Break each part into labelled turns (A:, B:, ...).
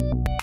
A: you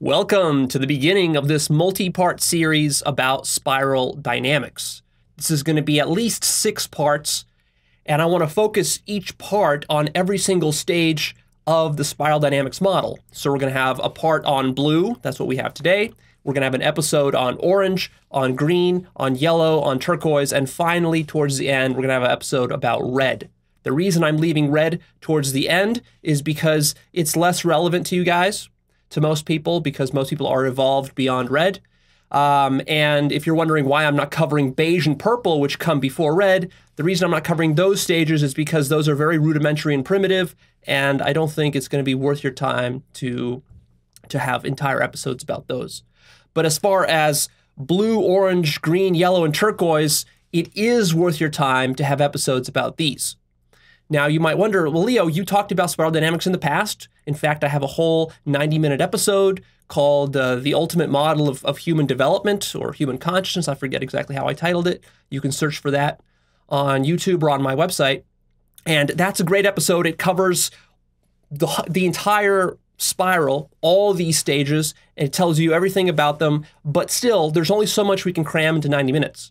A: Welcome to the beginning of this multi part series about spiral dynamics. This is going to be at least six parts, and I want to focus each part on every single stage of the spiral dynamics model. So we're going to have a part on blue, that's what we have today. We're going to have an episode on orange, on green, on yellow, on turquoise, and finally, towards the end, we're going to have an episode about red. The reason I'm leaving red towards the end is because it's less relevant to you guys to most people because most people are evolved beyond red. Um, and if you're wondering why I'm not covering beige and purple, which come before red, the reason I'm not covering those stages is because those are very rudimentary and primitive, and I don't think it's going to be worth your time to to have entire episodes about those. But as far as blue, orange, green, yellow, and turquoise, it is worth your time to have episodes about these. Now, you might wonder, well, Leo, you talked about spiral dynamics in the past. In fact, I have a whole 90 minute episode called uh, The Ultimate Model of, of Human Development or Human Consciousness. I forget exactly how I titled it. You can search for that on YouTube or on my website. And that's a great episode. It covers the, the entire spiral, all these stages, and it tells you everything about them. But still, there's only so much we can cram into 90 minutes.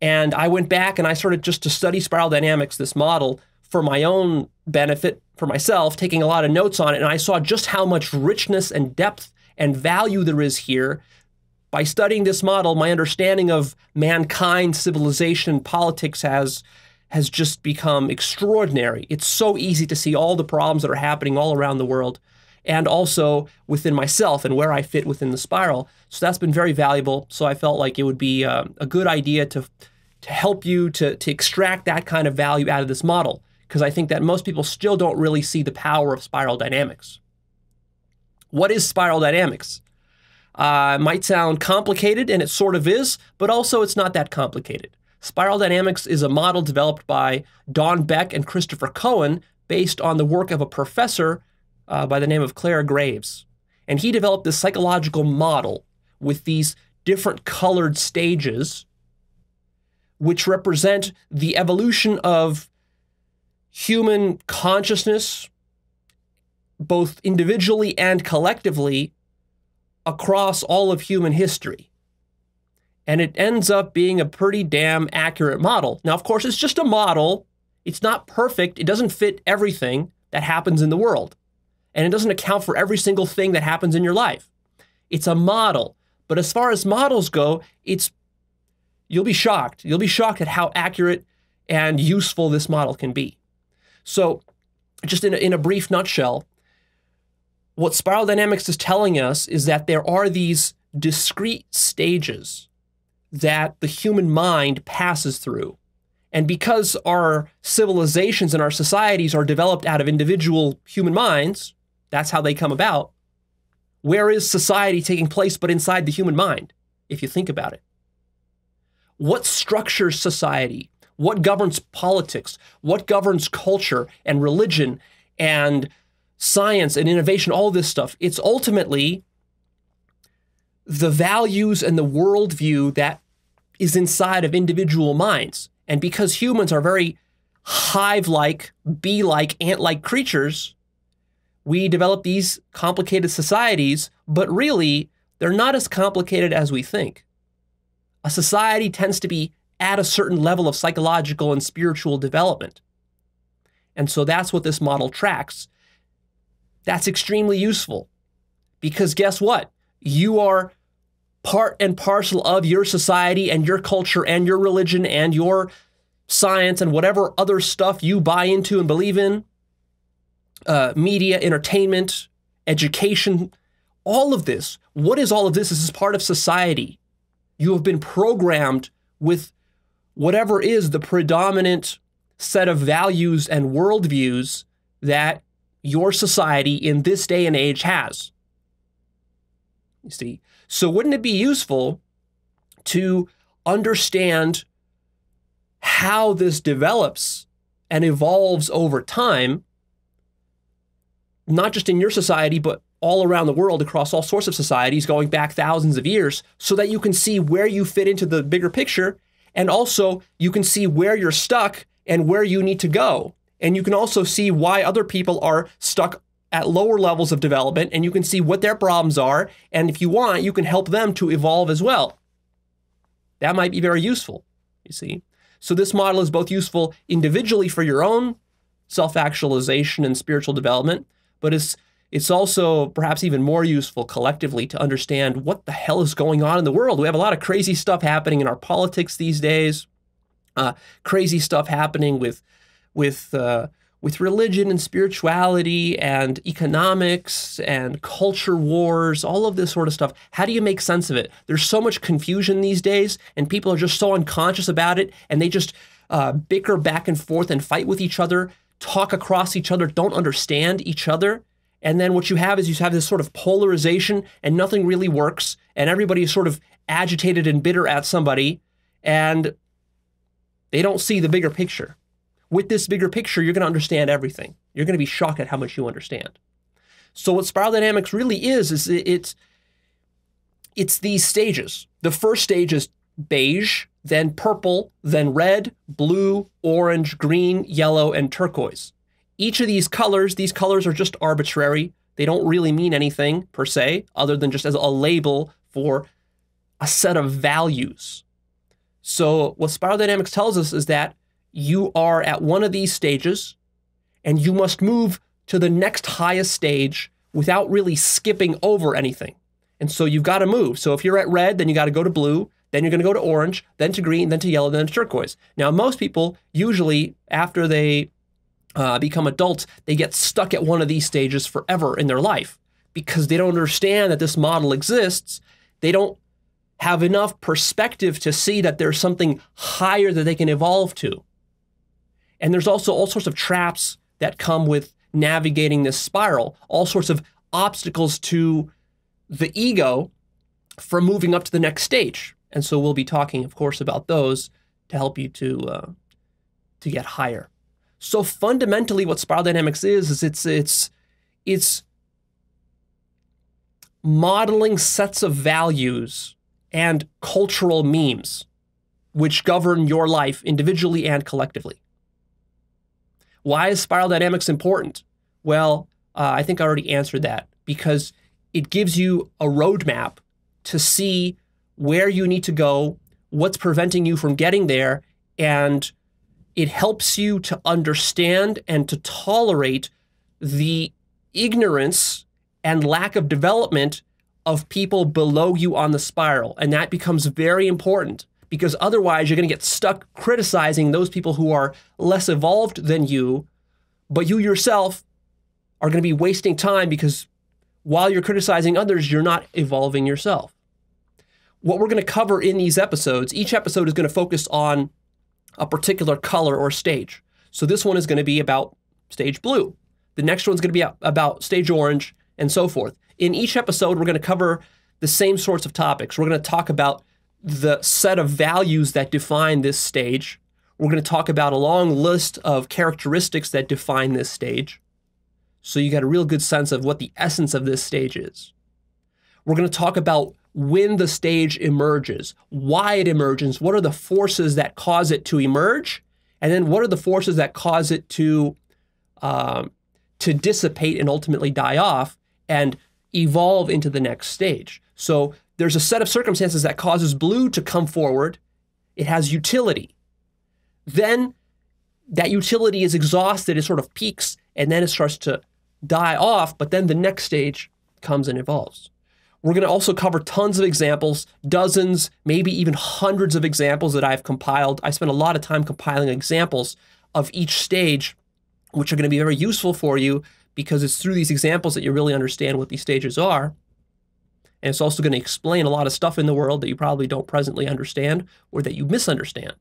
A: And I went back and I started just to study spiral dynamics, this model, for my own benefit for myself, taking a lot of notes on it. And I saw just how much richness and depth and value there is here. By studying this model, my understanding of mankind, civilization, politics has has just become extraordinary. It's so easy to see all the problems that are happening all around the world and also within myself and where I fit within the spiral. So that's been very valuable. So I felt like it would be uh, a good idea to to help you to, to extract that kind of value out of this model because I think that most people still don't really see the power of spiral dynamics. What is spiral dynamics? Uh, might sound complicated, and it sort of is, but also it's not that complicated. Spiral dynamics is a model developed by Don Beck and Christopher Cowan based on the work of a professor uh, by the name of Clare Graves. And he developed this psychological model with these different colored stages, which represent the evolution of human consciousness, both individually and collectively, across all of human history. And it ends up being a pretty damn accurate model. Now, of course, it's just a model. It's not perfect. It doesn't fit everything that happens in the world. And it doesn't account for every single thing that happens in your life. It's a model. But as far as models go, it's you'll be shocked. You'll be shocked at how accurate and useful this model can be. So, just in a, in a brief nutshell, what spiral dynamics is telling us is that there are these discrete stages that the human mind passes through. And because our civilizations and our societies are developed out of individual human minds, that's how they come about. Where is society taking place but inside the human mind, if you think about it? What structures society? What governs politics? What governs culture and religion and science and innovation? All this stuff. It's ultimately the values and the worldview that is inside of individual minds. And because humans are very hive like, bee like, ant like creatures, we develop these complicated societies, but really, they're not as complicated as we think. A society tends to be at a certain level of psychological and spiritual development. And so that's what this model tracks. That's extremely useful because guess what? You are part and parcel of your society and your culture and your religion and your science and whatever other stuff you buy into and believe in, uh, media, entertainment, education, all of this. What is all of this? This is part of society. You have been programmed with whatever is the predominant set of values and worldviews that your society in this day and age has. You see? So, wouldn't it be useful to understand how this develops and evolves over time, not just in your society, but all around the world across all sorts of societies going back thousands of years, so that you can see where you fit into the bigger picture. And also, you can see where you're stuck and where you need to go. And you can also see why other people are stuck at lower levels of development and you can see what their problems are. And if you want, you can help them to evolve as well. That might be very useful, you see. So this model is both useful individually for your own self-actualization and spiritual development, but it's it's also perhaps even more useful collectively to understand what the hell is going on in the world. We have a lot of crazy stuff happening in our politics these days, uh, crazy stuff happening with with uh, with religion and spirituality and economics and culture wars, all of this sort of stuff. How do you make sense of it? There's so much confusion these days, and people are just so unconscious about it, and they just uh, bicker back and forth and fight with each other, talk across each other, don't understand each other. And then what you have is you have this sort of polarization, and nothing really works, and everybody is sort of agitated and bitter at somebody, and they don't see the bigger picture with this bigger picture, you're going to understand everything. You're going to be shocked at how much you understand. So what spiral dynamics really is is it's it's these stages. The first stage is beige, then purple, then red, blue, orange, green, yellow, and turquoise. Each of these colors, these colors are just arbitrary. They don't really mean anything per se, other than just as a label for a set of values. So what spiral dynamics tells us is that you are at one of these stages and you must move to the next highest stage without really skipping over anything. And so you've got to move. So if you're at red, then you got to go to blue, then you're going to go to orange, then to green, then to yellow, then to turquoise. Now, most people usually, after they uh, become adults, they get stuck at one of these stages forever in their life because they don't understand that this model exists. They don't have enough perspective to see that there's something higher that they can evolve to. And there's also all sorts of traps that come with navigating this spiral, all sorts of obstacles to the ego from moving up to the next stage. And so we'll be talking, of course, about those to help you to uh, to get higher. So fundamentally, what spiral dynamics is is it's it's it's modeling sets of values and cultural memes which govern your life individually and collectively. Why is spiral dynamics important? Well, uh, I think I already answered that because it gives you a roadmap to see where you need to go, what's preventing you from getting there, and it helps you to understand and to tolerate the ignorance and lack of development of people below you on the spiral. And that becomes very important because otherwise you're going to get stuck criticizing those people who are less evolved than you, but you yourself are going to be wasting time because while you're criticizing others, you're not evolving yourself. What we're going to cover in these episodes, each episode is going to focus on a particular color or stage. So this one is going to be about stage blue. The next one's going to be about stage orange and so forth. In each episode, we're going to cover the same sorts of topics. We're going to talk about the set of values that define this stage. We're going to talk about a long list of characteristics that define this stage. So you get a real good sense of what the essence of this stage is. We're going to talk about when the stage emerges, why it emerges, what are the forces that cause it to emerge, and then what are the forces that cause it to um, to dissipate and ultimately die off and evolve into the next stage. So there's a set of circumstances that causes blue to come forward. It has utility. Then that utility is exhausted, it sort of peaks, and then it starts to die off, but then the next stage comes and evolves. We're going to also cover tons of examples, dozens, maybe even hundreds of examples that I've compiled. I spent a lot of time compiling examples of each stage, which are going to be very useful for you because it's through these examples that you really understand what these stages are. And it's also going to explain a lot of stuff in the world that you probably don't presently understand or that you misunderstand.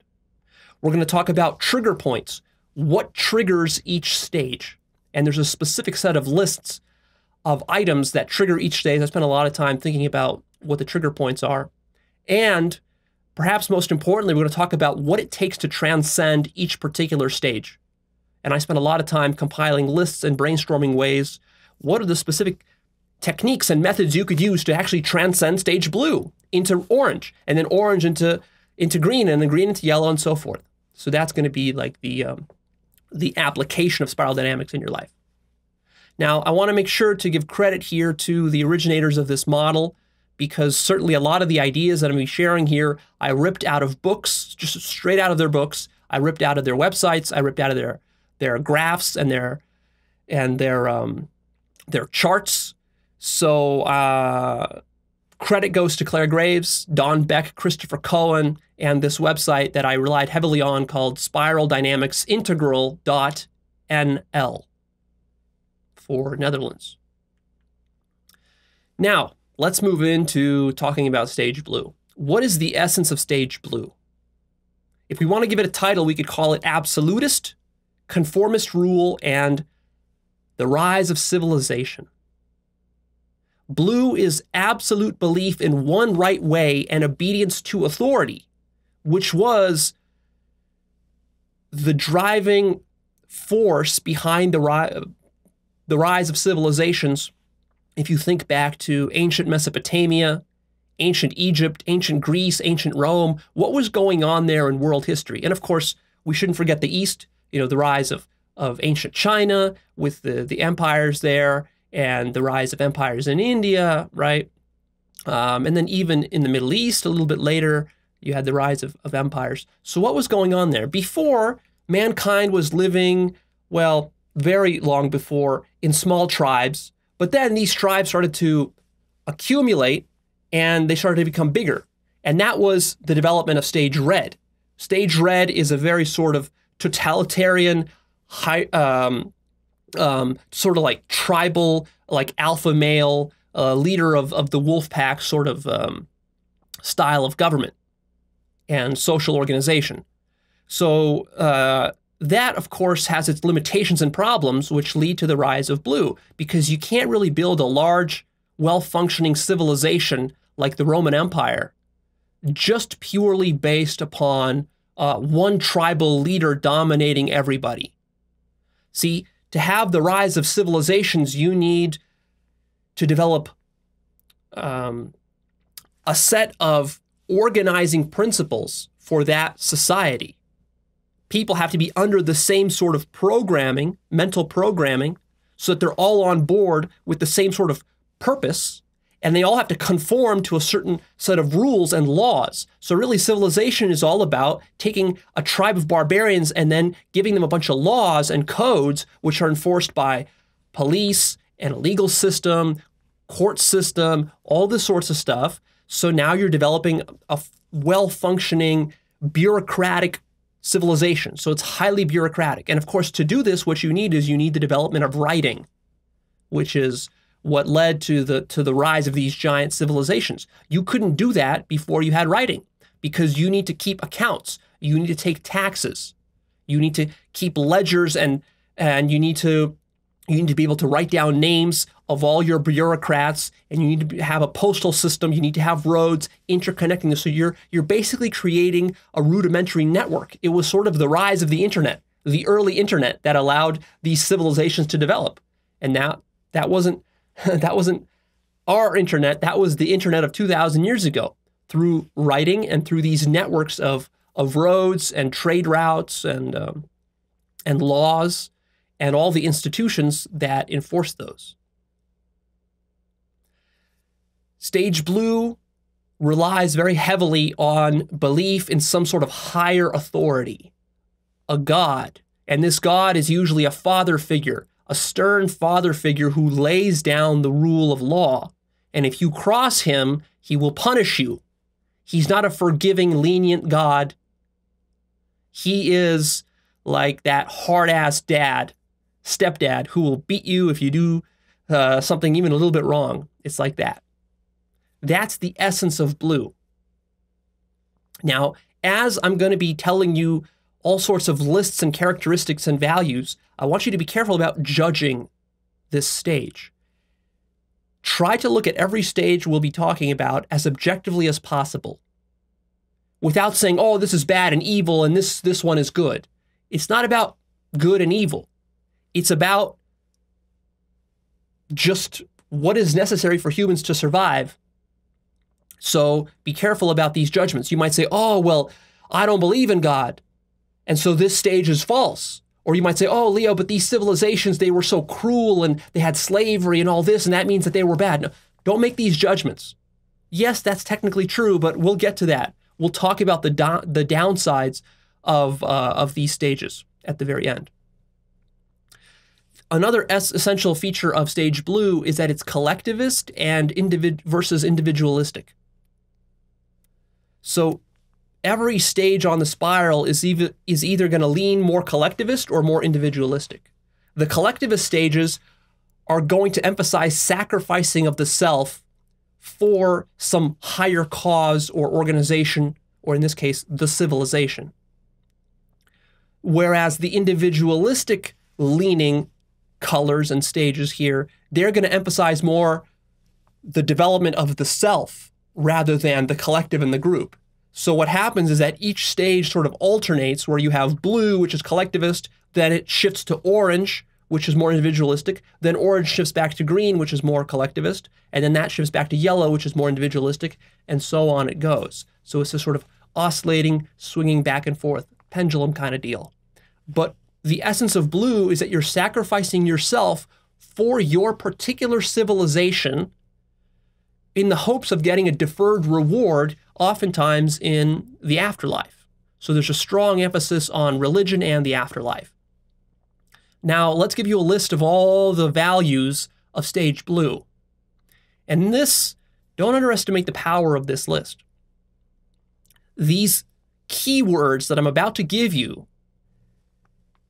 A: We're going to talk about trigger points. What triggers each stage? And there's a specific set of lists of items that trigger each stage. I spent a lot of time thinking about what the trigger points are. And perhaps most importantly, we're going to talk about what it takes to transcend each particular stage. And I spent a lot of time compiling lists and brainstorming ways. What are the specific techniques and methods you could use to actually transcend stage blue into orange, and then orange into into green, and then green into yellow, and so forth. So that's going to be like the um, the application of spiral dynamics in your life. Now, I want to make sure to give credit here to the originators of this model because certainly a lot of the ideas that I'm going to be sharing here, I ripped out of books, just straight out of their books. I ripped out of their websites. I ripped out of their their graphs and their and their um, their charts. So uh, credit goes to Clare Graves, Don Beck, Christopher Cowan, and this website that I relied heavily on called Spiral Dynamics Integral.nl for Netherlands. Now, let's move into talking about stage blue. What is the essence of stage blue? If we want to give it a title, we could call it absolutist, conformist rule, and the rise of civilization. Blue is absolute belief in one right way and obedience to authority, which was the driving force behind the, ri- the rise of civilizations if you think back to ancient Mesopotamia, ancient Egypt, ancient Greece, ancient Rome, what was going on there in world history? And of course, we shouldn't forget the East, you know, the rise of, of ancient China with the, the empires there and the rise of empires in India, right? Um, and then even in the Middle East, a little bit later, you had the rise of, of empires. So, what was going on there? Before, mankind was living, well, very long before, in small tribes but then these tribes started to accumulate and they started to become bigger. And that was the development of stage red. Stage red is a very sort of totalitarian, high, um, um, sort of like tribal, like alpha male uh, leader of, of the wolf pack sort of um, style of government and social organization. So uh, that, of course, has its limitations and problems, which lead to the rise of blue, because you can't really build a large, well functioning civilization like the Roman Empire just purely based upon uh, one tribal leader dominating everybody. See, to have the rise of civilizations, you need to develop um, a set of organizing principles for that society people have to be under the same sort of programming, mental programming, so that they're all on board with the same sort of purpose and they all have to conform to a certain set of rules and laws. So, really, civilization is all about taking a tribe of barbarians and then giving them a bunch of laws and codes which are enforced by police and a legal system, court system, all this sorts of stuff. So, now you're developing a well functioning bureaucratic civilization. So it's highly bureaucratic. And of course, to do this, what you need is you need the development of writing, which is what led to the to the rise of these giant civilizations. You couldn't do that before you had writing because you need to keep accounts. You need to take taxes. You need to keep ledgers and and you need to you need to be able to write down names of all your bureaucrats, and you need to have a postal system. You need to have roads interconnecting. So you're you're basically creating a rudimentary network. It was sort of the rise of the internet, the early internet that allowed these civilizations to develop. And now that wasn't that wasn't our internet. That was the internet of 2,000 years ago through writing and through these networks of of roads and trade routes and um, and laws and all the institutions that enforce those. Stage Blue relies very heavily on belief in some sort of higher authority, a god. And this god is usually a father figure, a stern father figure who lays down the rule of law. And if you cross him, he will punish you. He's not a forgiving, lenient God. He is like that hard ass dad stepdad who will beat you if you do uh, something even a little bit wrong. It's like that. That's the essence of blue. Now, as I'm going to be telling you all sorts of lists and characteristics and values, I want you to be careful about judging this stage. Try to look at every stage we'll be talking about as objectively as possible without saying, oh, this is bad and evil and this, this one is good. It's not about good and evil. It's about just what is necessary for humans to survive. So be careful about these judgments. You might say, oh, well, I don't believe in God. And so this stage is false. Or you might say, oh, Leo, but these civilizations, they were so cruel and they had slavery and all this, and that means that they were bad. No, don't make these judgments. Yes, that's technically true, but we'll get to that. We'll talk about the, do- the downsides of, uh, of these stages at the very end. Another essential feature of stage blue is that it's collectivist and individ- versus individualistic. So every stage on the spiral is either, is either going to lean more collectivist or more individualistic. The collectivist stages are going to emphasize sacrificing of the self for some higher cause or organization, or in this case, the civilization. Whereas the individualistic leaning colors and stages here, they're going to emphasize more the development of the self rather than the collective and the group. So what happens is that each stage sort of alternates where you have blue, which is collectivist, then it shifts to orange, which is more individualistic, then orange shifts back to green, which is more collectivist, and then that shifts back to yellow, which is more individualistic, and so on it goes. So it's a sort of oscillating, swinging back and forth, pendulum kind of deal. But the essence of blue is that you're sacrificing yourself for your particular civilization in the hopes of getting a deferred reward, oftentimes in the afterlife. So there's a strong emphasis on religion and the afterlife. Now, let's give you a list of all the values of stage blue. And this, don't underestimate the power of this list. These keywords that I'm about to give you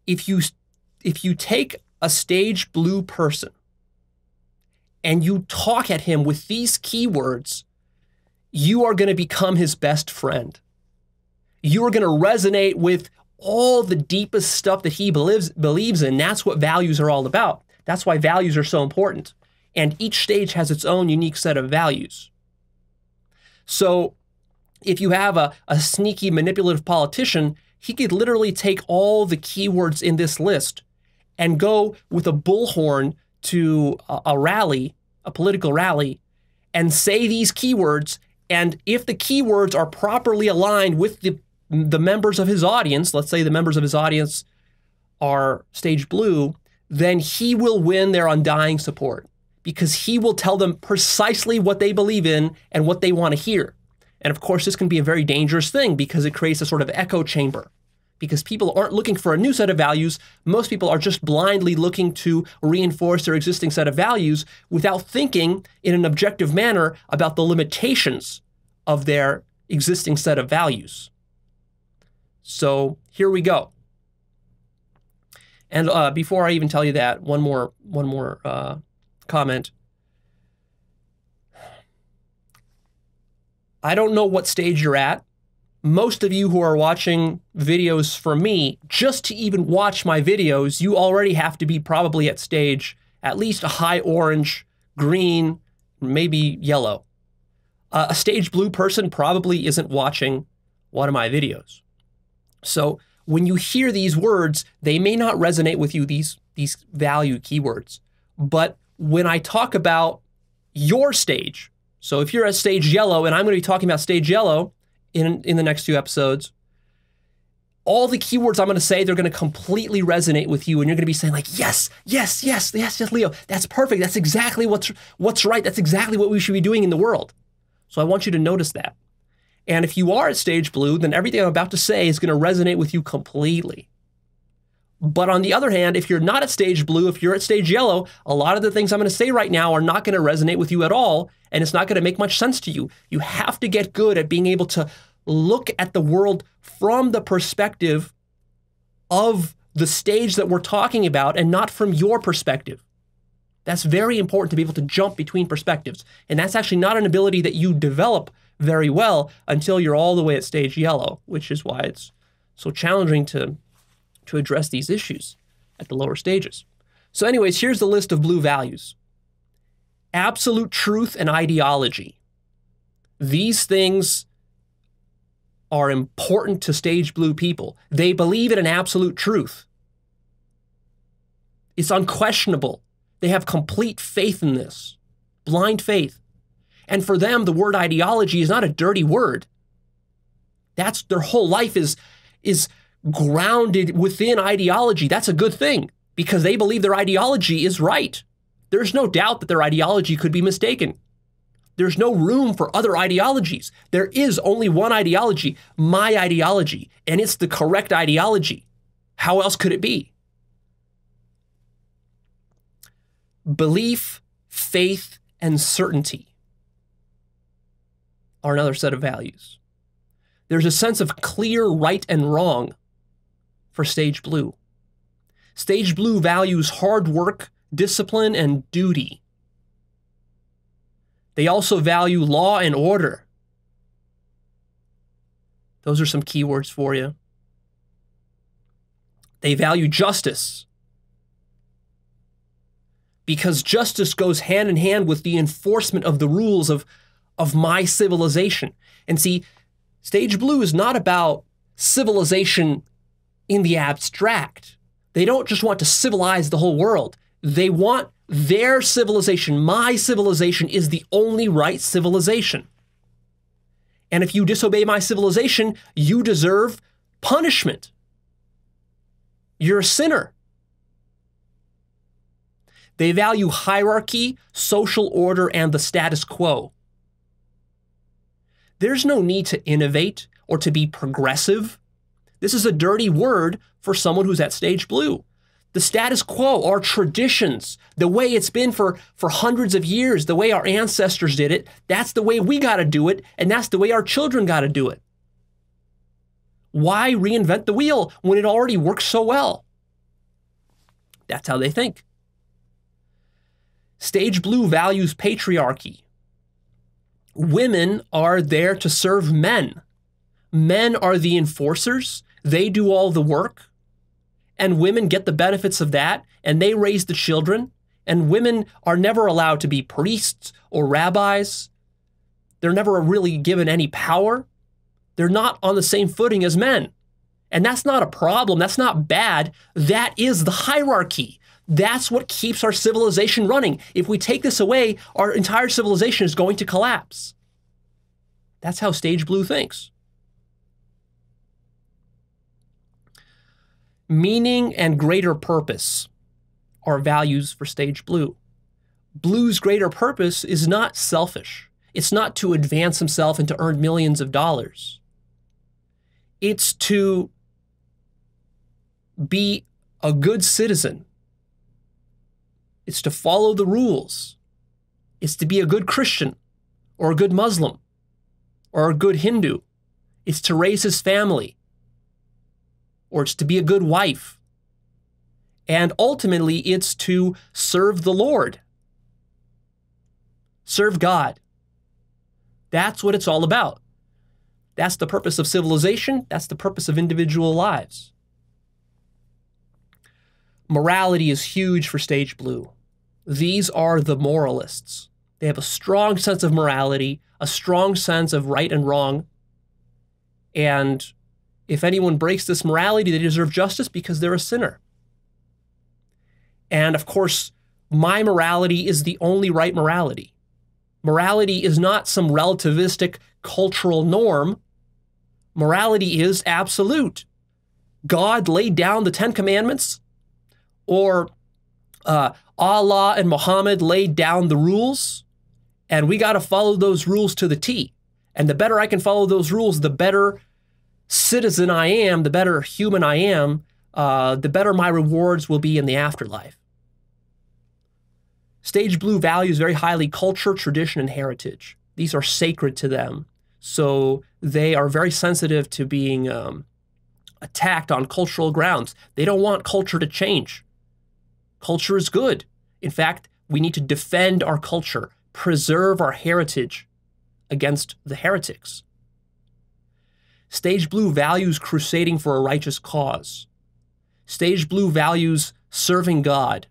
A: if you if you take a stage blue person and you talk at him with these keywords, you are going to become his best friend. You are going to resonate with all the deepest stuff that he believes believes in. That's what values are all about. That's why values are so important. And each stage has its own unique set of values. So if you have a, a sneaky manipulative politician, he could literally take all the keywords in this list and go with a bullhorn to a, a rally, a political rally, and say these keywords. And if the keywords are properly aligned with the the members of his audience, let's say the members of his audience are stage blue, then he will win their undying support because he will tell them precisely what they believe in and what they want to hear. And of course, this can be a very dangerous thing because it creates a sort of echo chamber. Because people aren't looking for a new set of values. Most people are just blindly looking to reinforce their existing set of values without thinking in an objective manner about the limitations of their existing set of values. So here we go. And uh, before I even tell you that, one more one more uh, comment. I don't know what stage you're at. Most of you who are watching videos from me, just to even watch my videos, you already have to be probably at stage at least a high orange, green, maybe yellow. Uh, a stage blue person probably isn't watching one of my videos. So when you hear these words, they may not resonate with you, these, these value keywords. But when I talk about your stage, so if you're at stage yellow, and I'm going to be talking about stage yellow in, in the next few episodes, all the keywords I'm going to say, they're going to completely resonate with you. And you're going to be saying like, yes, yes, yes, yes, yes, Leo, that's perfect. That's exactly what's, what's right. That's exactly what we should be doing in the world. So I want you to notice that. And if you are at stage blue, then everything I'm about to say is going to resonate with you completely. But on the other hand, if you're not at stage blue, if you're at stage yellow, a lot of the things I'm going to say right now are not going to resonate with you at all, and it's not going to make much sense to you. You have to get good at being able to look at the world from the perspective of the stage that we're talking about and not from your perspective. That's very important to be able to jump between perspectives. And that's actually not an ability that you develop very well until you're all the way at stage yellow, which is why it's so challenging to, to address these issues at the lower stages. So, anyways, here's the list of blue values absolute truth and ideology. These things are important to stage blue people. They believe in an absolute truth. It's unquestionable. They have complete faith in this, blind faith. And for them, the word ideology is not a dirty word. That's their whole life is, is grounded within ideology. That's a good thing because they believe their ideology is right. There's no doubt that their ideology could be mistaken. There's no room for other ideologies. There is only one ideology, my ideology, and it's the correct ideology. How else could it be? Belief, faith, and certainty are another set of values. There's a sense of clear right and wrong for Stage Blue. Stage Blue values hard work, discipline, and duty. They also value law and order. Those are some keywords for you. They value justice because justice goes hand in hand with the enforcement of the rules of, of my civilization. And see, Stage Blue is not about civilization in the abstract. They don't just want to civilize the whole world. They want their civilization, my civilization, is the only right civilization. And if you disobey my civilization, you deserve punishment. You're a sinner. They value hierarchy, social order, and the status quo. There's no need to innovate or to be progressive. This is a dirty word for someone who's at stage blue the status quo, our traditions, the way it's been for, for hundreds of years, the way our ancestors did it, that's the way we got to do it, and that's the way our children got to do it. Why reinvent the wheel when it already works so well? That's how they think. Stage Blue values patriarchy. Women are there to serve men. Men are the enforcers, they do all the work and women get the benefits of that and they raise the children and women are never allowed to be priests or rabbis. They're never really given any power. They're not on the same footing as men. And that's not a problem. That's not bad. That is the hierarchy. That's what keeps our civilization running. If we take this away our entire civilization is going to collapse. That's how stage blue thinks Meaning and greater purpose are values for stage blue. Blue's greater purpose is not selfish. It's not to advance himself and to earn millions of dollars. It's to be a good citizen. It's to follow the rules. It's to be a good Christian or a good Muslim or a good Hindu. It's to raise his family or it's to be a good wife. And ultimately, it's to serve the Lord, serve God. That's what it's all about. That's the purpose of civilization. That's the purpose of individual lives. Morality is huge for Stage Blue. These are the moralists. They have a strong sense of morality, a strong sense of right and wrong, and if anyone breaks this morality, they deserve justice because they're a sinner. And of course, my morality is the only right morality. Morality is not some relativistic cultural norm. Morality is absolute. God laid down the Ten Commandments, or uh, Allah and Muhammad laid down the rules, and we got to follow those rules to the T. And the better I can follow those rules, the better citizen I am, the better human I am, uh, the better my rewards will be in the afterlife. Stage Blue values very highly culture, tradition, and heritage. These are sacred to them. So they are very sensitive to being um, attacked on cultural grounds. They don't want culture to change. Culture is good. In fact, we need to defend our culture, preserve our heritage against the heretics. Stage Blue values crusading for a righteous cause. Stage Blue values serving God.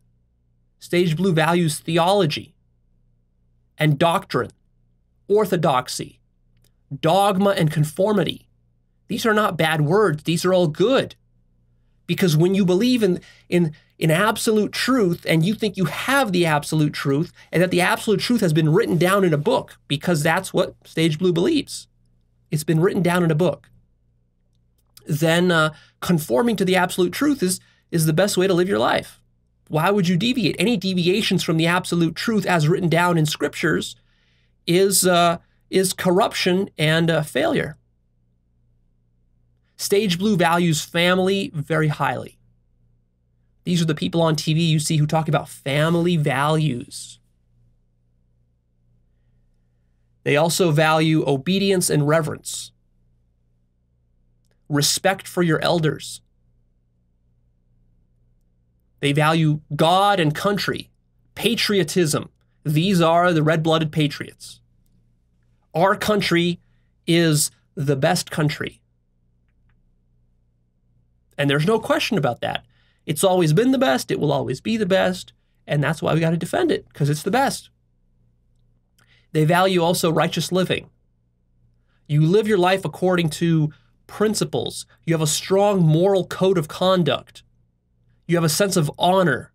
A: Stage Blue values theology and doctrine, orthodoxy, dogma and conformity. These are not bad words, these are all good. Because when you believe in, in, in absolute truth and you think you have the absolute truth and that the absolute truth has been written down in a book, because that's what Stage Blue believes, it's been written down in a book, then uh, conforming to the absolute truth is, is the best way to live your life. Why would you deviate? Any deviations from the absolute truth as written down in scriptures is, uh, is corruption and uh, failure. Stage Blue values family very highly. These are the people on TV you see who talk about family values. They also value obedience and reverence, respect for your elders, they value God and country, patriotism. These are the red blooded patriots. Our country is the best country. And there's no question about that. It's always been the best, it will always be the best, and that's why we got to defend it, because it's the best. They value also righteous living. You live your life according to principles, you have a strong moral code of conduct. You have a sense of honor.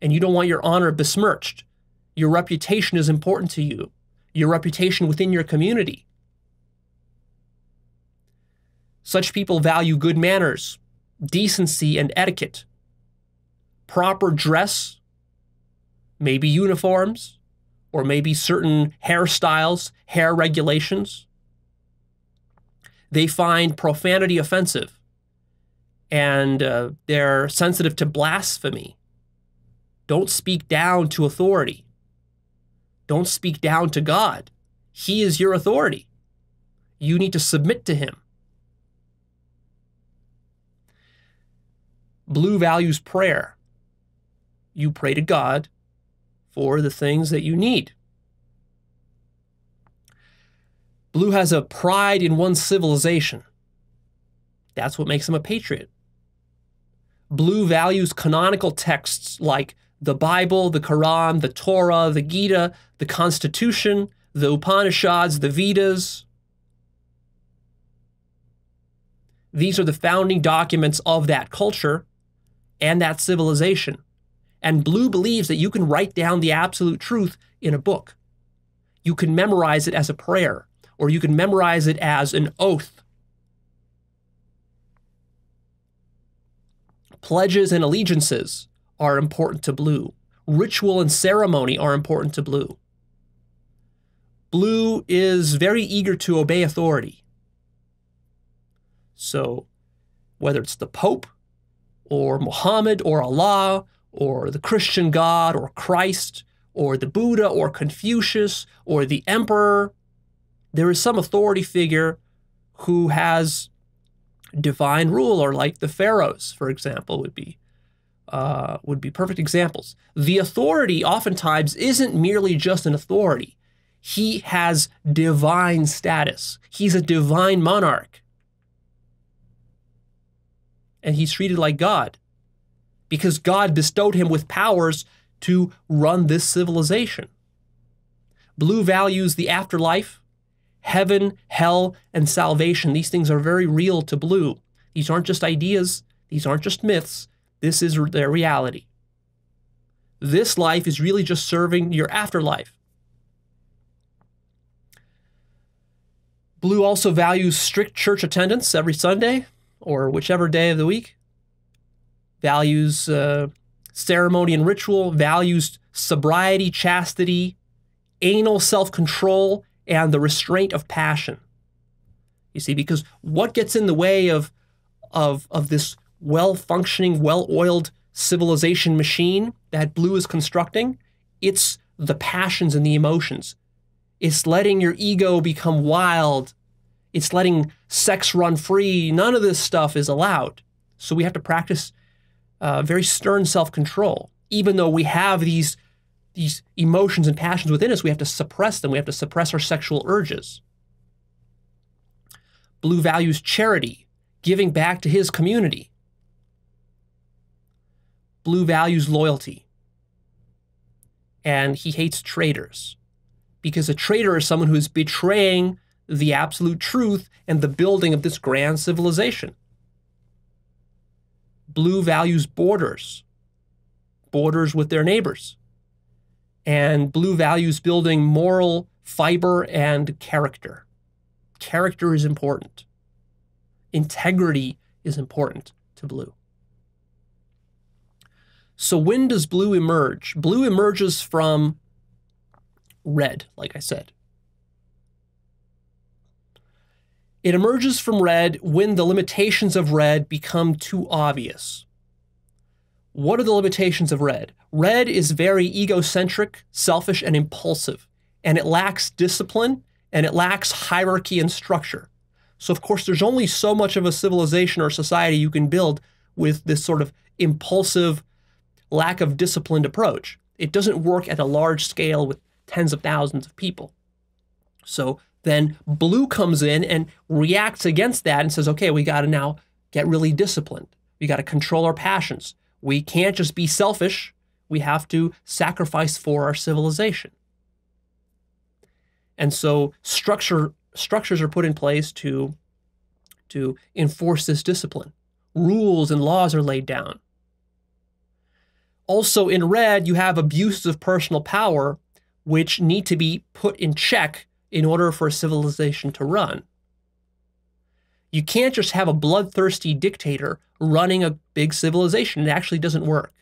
A: And you don't want your honor besmirched. Your reputation is important to you, your reputation within your community. Such people value good manners, decency, and etiquette, proper dress, maybe uniforms, or maybe certain hairstyles, hair regulations. They find profanity offensive and uh, they're sensitive to blasphemy. Don't speak down to authority. Don't speak down to God. He is your authority. You need to submit to Him. Blue values prayer. You pray to God for the things that you need. Blue has a pride in one's civilization. That's what makes him a patriot. Blue values canonical texts like the Bible, the Quran, the Torah, the Gita, the Constitution, the Upanishads, the Vedas. These are the founding documents of that culture and that civilization. And Blue believes that you can write down the absolute truth in a book. You can memorize it as a prayer, or you can memorize it as an oath Pledges and allegiances are important to blue. Ritual and ceremony are important to blue. Blue is very eager to obey authority. So, whether it's the Pope or Muhammad or Allah or the Christian God or Christ or the Buddha or Confucius or the Emperor, there is some authority figure who has divine rule, or like the pharaohs, for example, would be uh, would be perfect examples. The authority oftentimes isn't merely just an authority. He has divine status. He's a divine monarch. And he's treated like God because God bestowed him with powers to run this civilization. Blue values the afterlife heaven, hell, and salvation. These things are very real to Blue. These aren't just ideas, these aren't just myths. This is their reality. This life is really just serving your afterlife. Blue also values strict church attendance every Sunday or whichever day of the week, values uh, ceremony and ritual, values sobriety, chastity, anal self control, and the restraint of passion. You see, because what gets in the way of, of, of this well functioning, well oiled civilization machine that Blue is constructing? It's the passions and the emotions. It's letting your ego become wild. It's letting sex run free. None of this stuff is allowed. So we have to practice uh, very stern self control. Even though we have these, these emotions and passions within us, we have to suppress them. We have to suppress our sexual urges. Blue values charity, giving back to his community. Blue values loyalty. And he hates traitors because a traitor is someone who is betraying the absolute truth and the building of this grand civilization. Blue values borders, borders with their neighbors. And blue values building moral fiber and character. Character is important. Integrity is important to blue. So when does blue emerge? Blue emerges from red, like I said. It emerges from red when the limitations of red become too obvious. What are the limitations of red? Red is very egocentric, selfish, and impulsive, and it lacks discipline and it lacks hierarchy and structure. So, of course, there's only so much of a civilization or society you can build with this sort of impulsive, lack of disciplined approach. It doesn't work at a large scale with tens of thousands of people. So then blue comes in and reacts against that and says, okay, we got to now get really disciplined. We got to control our passions. We can't just be selfish. We have to sacrifice for our civilization. And so structure structures are put in place to to enforce this discipline. Rules and laws are laid down. Also in red, you have abuses of personal power which need to be put in check in order for a civilization to run. You can't just have a bloodthirsty dictator running a big civilization. It actually doesn't work.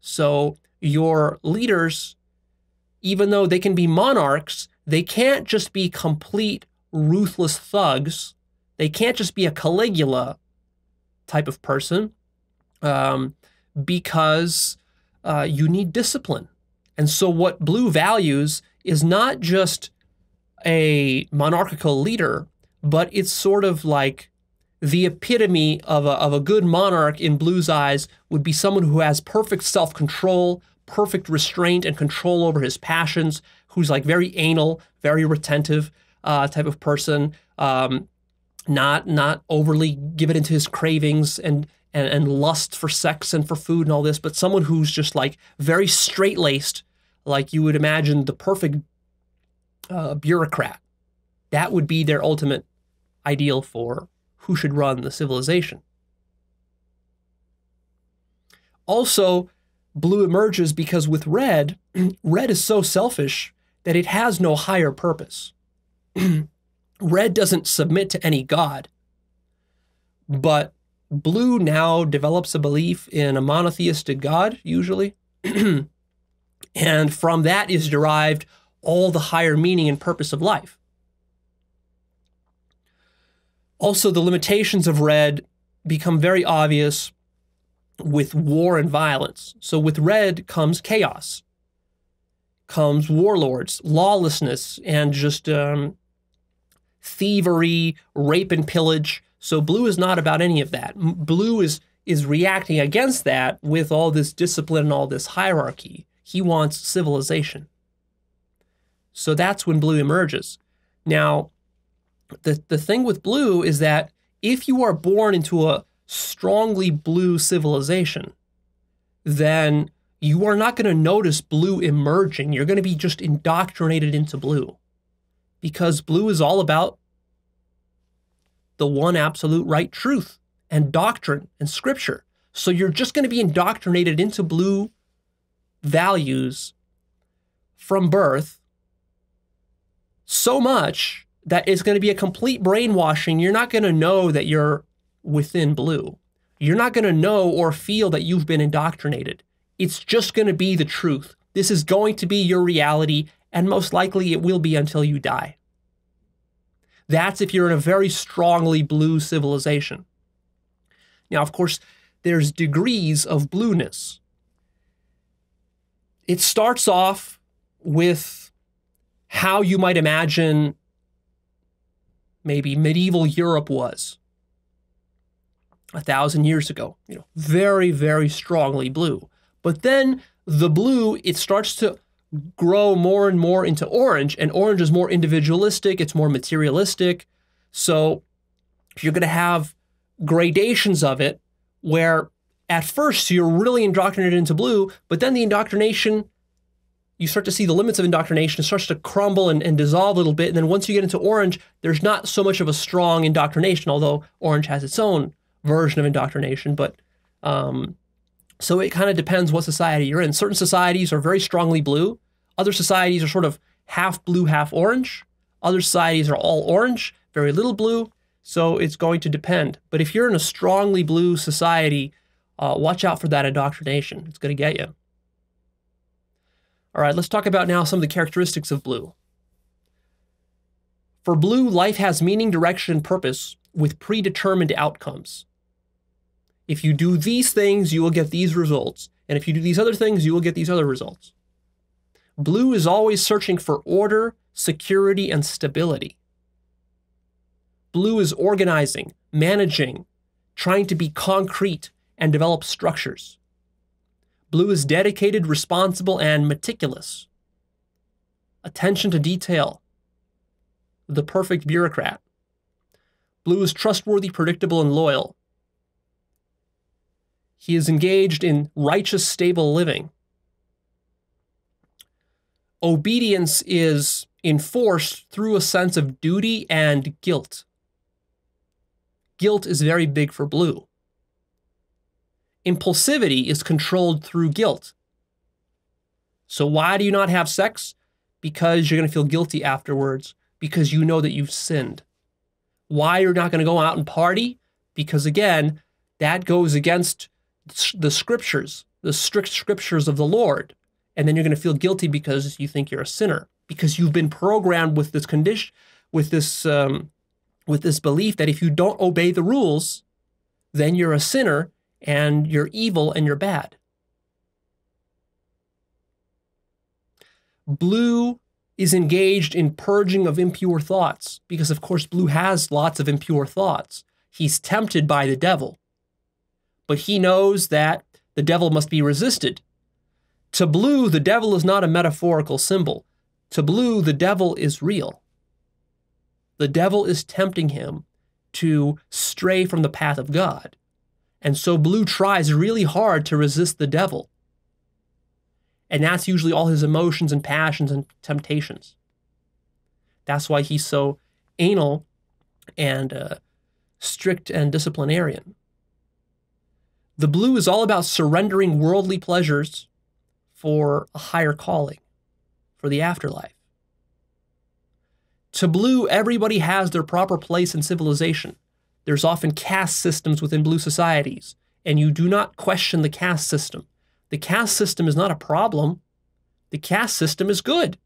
A: So your leaders, even though they can be monarchs, they can't just be complete ruthless thugs. They can't just be a Caligula type of person um, because uh, you need discipline. And so, what Blue values is not just a monarchical leader, but it's sort of like the epitome of a, of a good monarch in Blue's eyes would be someone who has perfect self control, perfect restraint and control over his passions, who's like very anal, very retentive uh, type of person, um, not not overly given into his cravings and and, and lust for sex and for food and all this, but someone who's just like very straight laced, like you would imagine the perfect uh, bureaucrat. That would be their ultimate ideal for who should run the civilization. Also, blue emerges because with red, red is so selfish that it has no higher purpose. red doesn't submit to any god, but Blue now develops a belief in a monotheistic God, usually. and from that is derived all the higher meaning and purpose of life. Also, the limitations of red become very obvious with war and violence. So, with red comes chaos, comes warlords, lawlessness, and just um, thievery, rape, and pillage. So blue is not about any of that. Blue is is reacting against that with all this discipline and all this hierarchy. He wants civilization. So that's when blue emerges. Now, the, the thing with blue is that if you are born into a strongly blue civilization, then you are not going to notice blue emerging. You're going to be just indoctrinated into blue because blue is all about the one absolute right truth and doctrine and scripture. So you're just going to be indoctrinated into blue values from birth so much that it's going to be a complete brainwashing. You're not going to know that you're within blue. You're not going to know or feel that you've been indoctrinated. It's just going to be the truth. This is going to be your reality, and most likely it will be until you die. That's if you're in a very strongly blue civilization. Now, of course, there's degrees of blueness. It starts off with how you might imagine maybe medieval Europe was a thousand years ago. You know, very, very strongly blue. But then the blue, it starts to grow more and more into orange, and orange is more individualistic, it's more materialistic. So you're going to have gradations of it where at first you're really indoctrinated into blue, but then the indoctrination, you start to see the limits of indoctrination, it starts to crumble and, and dissolve a little bit. And then once you get into orange, there's not so much of a strong indoctrination, although orange has its own version of indoctrination. But um, so it kind of depends what society you're in. Certain societies are very strongly blue. Other societies are sort of half blue, half orange. Other societies are all orange, very little blue. So it's going to depend. But if you're in a strongly blue society, uh, watch out for that indoctrination. It's going to get you. All right, let's talk about now some of the characteristics of blue. For blue, life has meaning, direction, and purpose with predetermined outcomes. If you do these things, you will get these results. And if you do these other things, you will get these other results. Blue is always searching for order, security, and stability. Blue is organizing, managing, trying to be concrete and develop structures. Blue is dedicated, responsible, and meticulous. Attention to detail. The perfect bureaucrat. Blue is trustworthy, predictable, and loyal. He is engaged in righteous, stable living. Obedience is enforced through a sense of duty and guilt. Guilt is very big for blue. Impulsivity is controlled through guilt. So, why do you not have sex? Because you're going to feel guilty afterwards, because you know that you've sinned. Why you're not going to go out and party? Because again, that goes against the scriptures, the strict scriptures of the Lord and then you're going to feel guilty because you think you're a sinner because you've been programmed with this condition with this um, with this belief that if you don't obey the rules then you're a sinner and you're evil and you're bad blue is engaged in purging of impure thoughts because of course blue has lots of impure thoughts he's tempted by the devil but he knows that the devil must be resisted to blue, the devil is not a metaphorical symbol. To blue, the devil is real. The devil is tempting him to stray from the path of God. And so blue tries really hard to resist the devil. And that's usually all his emotions and passions and temptations. That's why he's so anal and uh, strict and disciplinarian. The blue is all about surrendering worldly pleasures for a higher calling, for the afterlife. To blue, everybody has their proper place in civilization. There's often caste systems within blue societies, and you do not question the caste system. The caste system is not a problem. The caste system is good.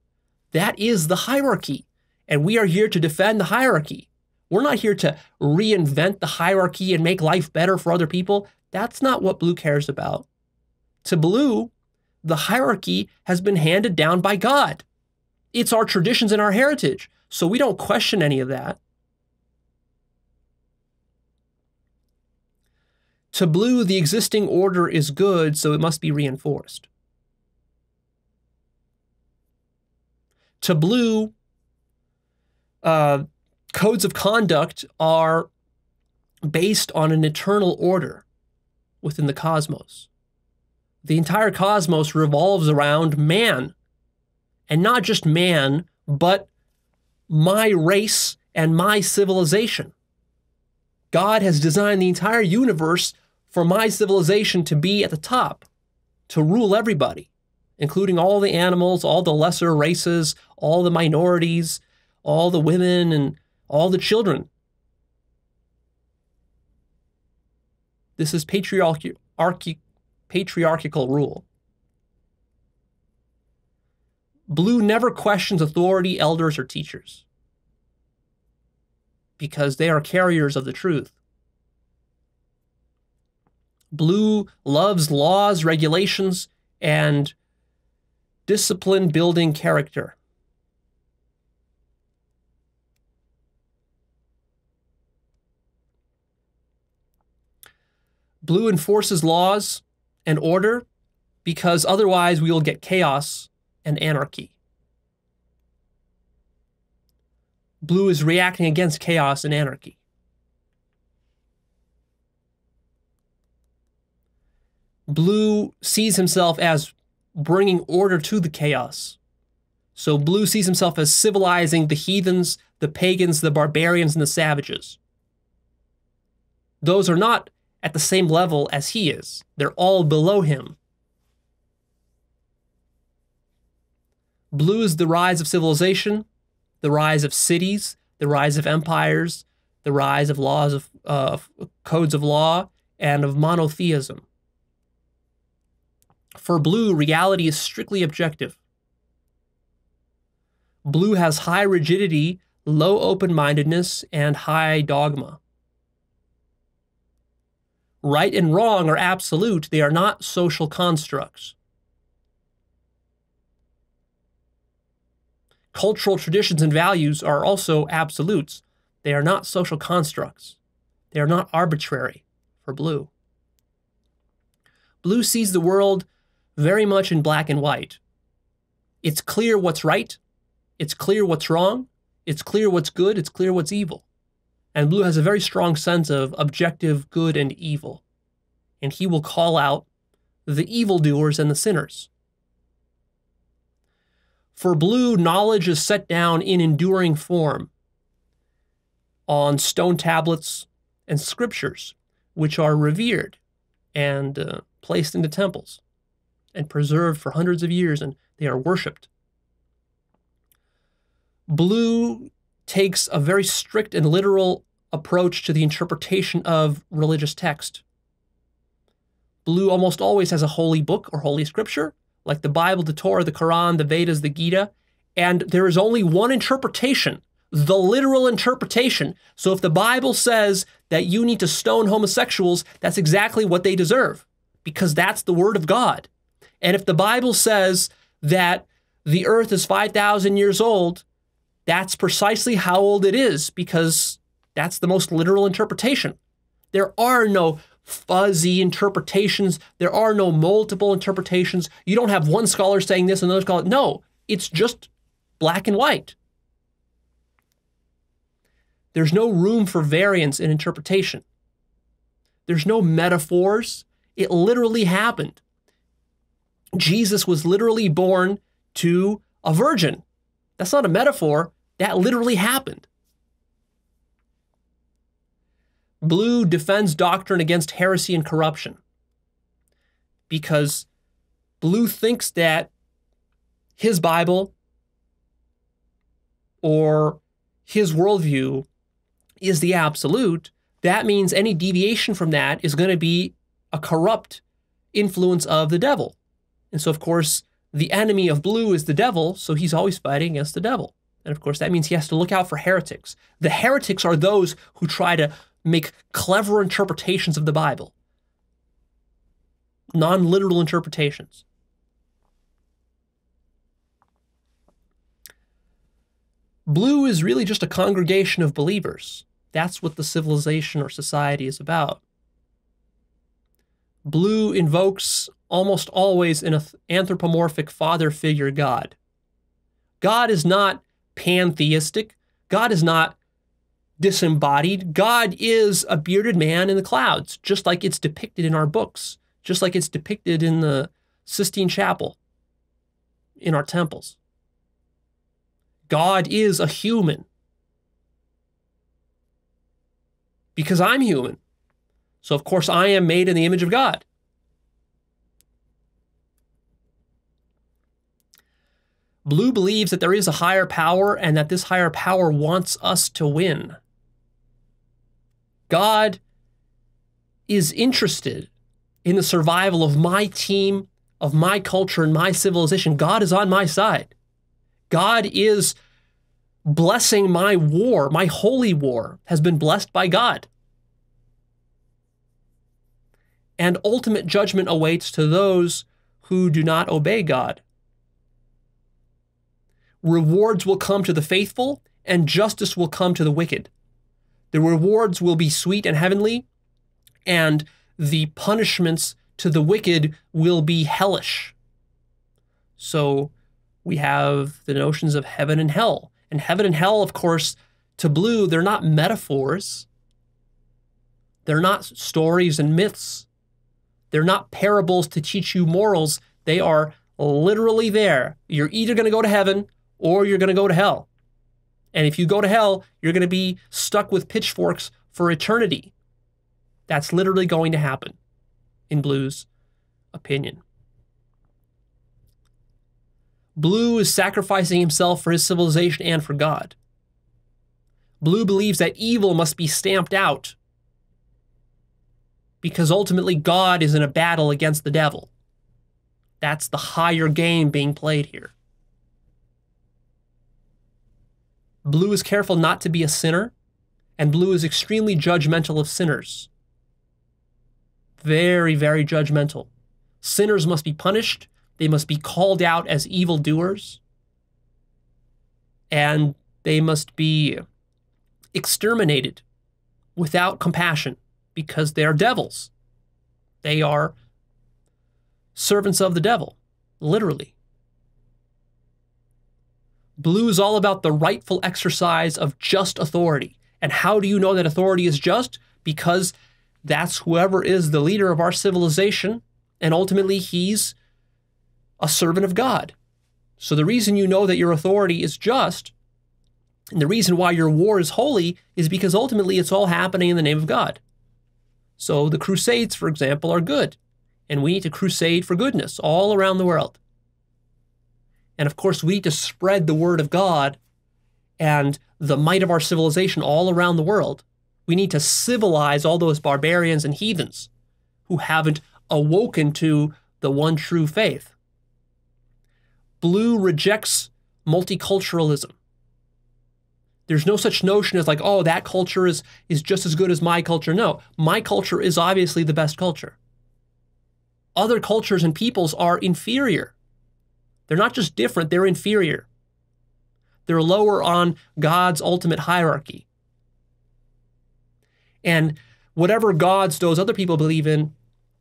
A: That is the hierarchy, and we are here to defend the hierarchy. We're not here to reinvent the hierarchy and make life better for other people. That's not what blue cares about. To blue, the hierarchy has been handed down by God. It's our traditions and our heritage. So we don't question any of that. To blue, the existing order is good, so it must be reinforced. To blue, uh, codes of conduct are based on an eternal order within the cosmos the entire cosmos revolves around man. And not just man, but my race and my civilization. God has designed the entire universe for my civilization to be at the top, to rule everybody, including all the animals, all the lesser races, all the minorities, all the women, and all the children. This is patriarchy, patriarchal rule. Blue never questions authority, elders, or teachers because they are carriers of the truth. Blue loves laws, regulations, and discipline building character. Blue enforces laws and order because otherwise we will get chaos and anarchy. Blue is reacting against chaos and anarchy. Blue sees himself as bringing order to the chaos. So Blue sees himself as civilizing the heathens, the pagans, the barbarians, and the savages. Those are not at the same level as he is, they're all below him. Blue is the rise of civilization, the rise of cities, the rise of empires, the rise of laws of uh, codes of law, and of monotheism. For blue, reality is strictly objective. Blue has high rigidity, low open mindedness, and high dogma. Right and wrong are absolute, they are not social constructs. Cultural traditions and values are also absolutes. They are not social constructs. They are not arbitrary for blue. Blue sees the world very much in black and white. It's clear what's right, it's clear what's wrong, it's clear what's good, it's clear what's evil. And blue has a very strong sense of objective good and evil. And he will call out the evildoers and the sinners. For blue, knowledge is set down in enduring form on stone tablets and scriptures, which are revered and uh, placed into temples and preserved for hundreds of years, and they are worshiped. Blue takes a very strict and literal approach to the interpretation of religious text. Blue almost always has a holy book or holy scripture like the Bible, the Torah, the Quran, the Vedas, the Gita, and there is only one interpretation, the literal interpretation. So if the Bible says that you need to stone homosexuals, that's exactly what they deserve because that's the word of God. And if the Bible says that the earth is 5,000 years old, that's precisely how old it is because that's the most literal interpretation. There are no fuzzy interpretations. There are no multiple interpretations. You don't have one scholar saying this and another scholar. No, it's just black and white. There's no room for variance in interpretation. There's no metaphors. It literally happened. Jesus was literally born to a virgin. That's not a metaphor. That literally happened. Blue defends doctrine against heresy and corruption because Blue thinks that his Bible or his worldview is the absolute. That means any deviation from that is going to be a corrupt influence of the devil. And so, of course, the enemy of blue is the devil, so he's always fighting against the devil. And of course, that means he has to look out for heretics. The heretics are those who try to make clever interpretations of the Bible, non literal interpretations. Blue is really just a congregation of believers. That's what the civilization or society is about. Blue invokes almost always an anthropomorphic father figure God. God is not pantheistic. God is not disembodied. God is a bearded man in the clouds, just like it's depicted in our books, just like it's depicted in the Sistine Chapel, in our temples. God is a human. Because I'm human. So, of course, I am made in the image of God. Blue believes that there is a higher power and that this higher power wants us to win. God is interested in the survival of my team, of my culture, and my civilization. God is on my side. God is blessing my war, my holy war has been blessed by God. And ultimate judgment awaits to those who do not obey God. Rewards will come to the faithful, and justice will come to the wicked. The rewards will be sweet and heavenly, and the punishments to the wicked will be hellish. So we have the notions of heaven and hell. And heaven and hell, of course, to blue, they're not metaphors. They're not stories and myths. They're not parables to teach you morals. They are literally there. You're either going to go to heaven or you're going to go to hell. And if you go to hell, you're going to be stuck with pitchforks for eternity. That's literally going to happen, in Blue's opinion. Blue is sacrificing himself for his civilization and for God. Blue believes that evil must be stamped out because ultimately God is in a battle against the devil. That's the higher game being played here. Blue is careful not to be a sinner, and Blue is extremely judgmental of sinners. Very, very judgmental. Sinners must be punished, they must be called out as evildoers, and they must be exterminated without compassion because they are devils. They are servants of the devil, literally. Blue is all about the rightful exercise of just authority. And how do you know that authority is just? Because that's whoever is the leader of our civilization, and ultimately he's a servant of God. So the reason you know that your authority is just, and the reason why your war is holy, is because ultimately it's all happening in the name of God. So the Crusades, for example, are good, and we need to crusade for goodness all around the world. And of course, we need to spread the word of God and the might of our civilization all around the world. We need to civilize all those barbarians and heathens who haven't awoken to the one true faith. Blue rejects multiculturalism. There's no such notion as like, oh, that culture is, is just as good as my culture. No, my culture is obviously the best culture. Other cultures and peoples are inferior. They're not just different, they're inferior. They're lower on God's ultimate hierarchy. And whatever gods those other people believe in,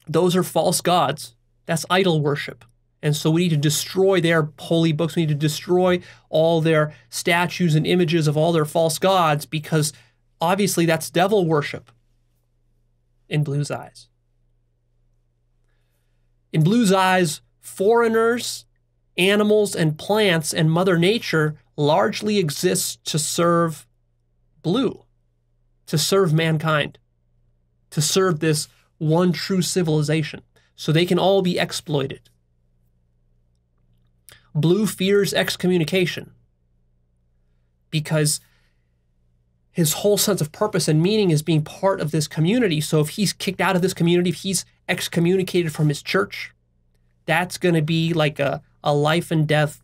A: those are false gods. That's idol worship. And so we need to destroy their holy books. We need to destroy all their statues and images of all their false gods because obviously that's devil worship in Blue's eyes. In Blue's eyes, foreigners animals and plants and Mother Nature largely exist to serve blue, to serve mankind, to serve this one true civilization, so they can all be exploited. Blue fears excommunication because his whole sense of purpose and meaning is being part of this community. So if he's kicked out of this community, if he's excommunicated from his church, that's going to be like a, a life and death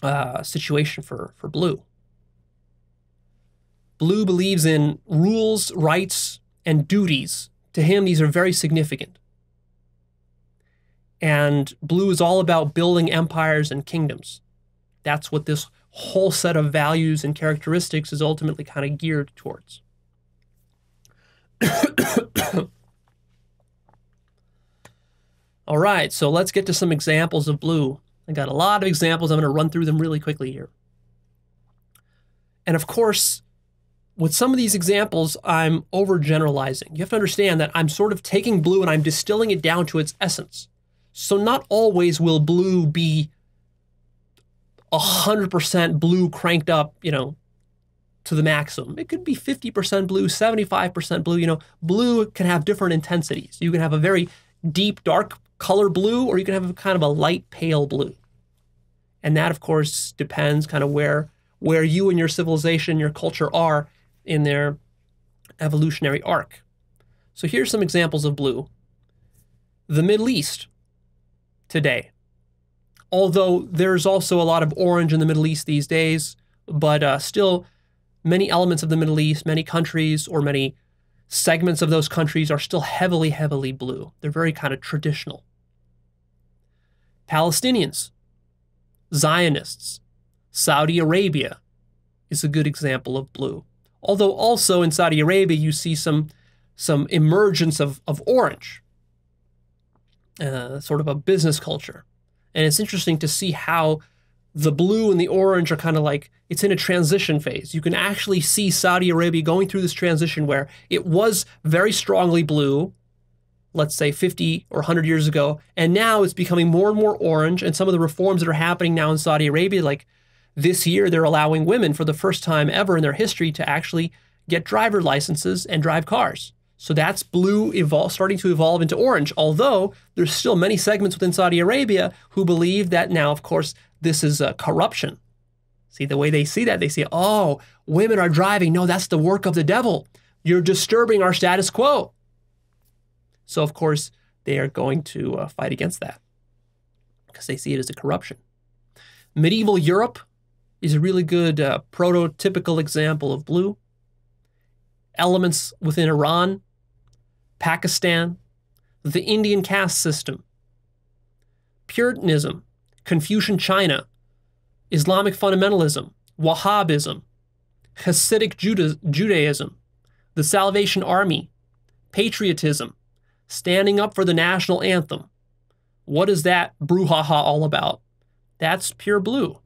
A: uh, situation for, for Blue. Blue believes in rules, rights, and duties. To him, these are very significant. And Blue is all about building empires and kingdoms. That's what this whole set of values and characteristics is ultimately kind of geared towards. All right, so let's get to some examples of blue. I got a lot of examples. I'm going to run through them really quickly here. And of course, with some of these examples, I'm overgeneralizing. You have to understand that I'm sort of taking blue and I'm distilling it down to its essence. So not always will blue be 100% blue cranked up, you know, to the maximum. It could be 50% blue, 75% blue. You know, blue can have different intensities. You can have a very deep, dark color blue, or you can have a kind of a light pale blue. And that, of course, depends kind of where where you and your civilization, your culture are in their evolutionary arc. So here's some examples of blue. The Middle East today. Although there's also a lot of orange in the Middle East these days, but uh, still many elements of the Middle East, many countries or many segments of those countries are still heavily, heavily blue. They're very kind of traditional. Palestinians, Zionists, Saudi Arabia is a good example of blue. Although also in Saudi Arabia you see some some emergence of, of orange, uh, sort of a business culture. And it's interesting to see how the blue and the orange are kind of like it's in a transition phase. You can actually see Saudi Arabia going through this transition where it was very strongly blue, let's say 50 or 100 years ago, and now it's becoming more and more orange. And some of the reforms that are happening now in Saudi Arabia, like this year, they're allowing women for the first time ever in their history to actually get driver licenses and drive cars. So that's blue starting to evolve into orange, although there's still many segments within Saudi Arabia who believe that now, of course, this is uh, corruption. See, the way they see that, they say, oh, women are driving. No, that's the work of the devil. You're disturbing our status quo. So, of course, they are going to uh, fight against that because they see it as a corruption. Medieval Europe is a really good uh, prototypical example of blue. Elements within Iran, Pakistan, the Indian caste system, Puritanism, Confucian China, Islamic fundamentalism, Wahhabism, Hasidic Juda- Judaism, the Salvation Army, patriotism, standing up for the national anthem. What is that brouhaha all about? That's pure blue.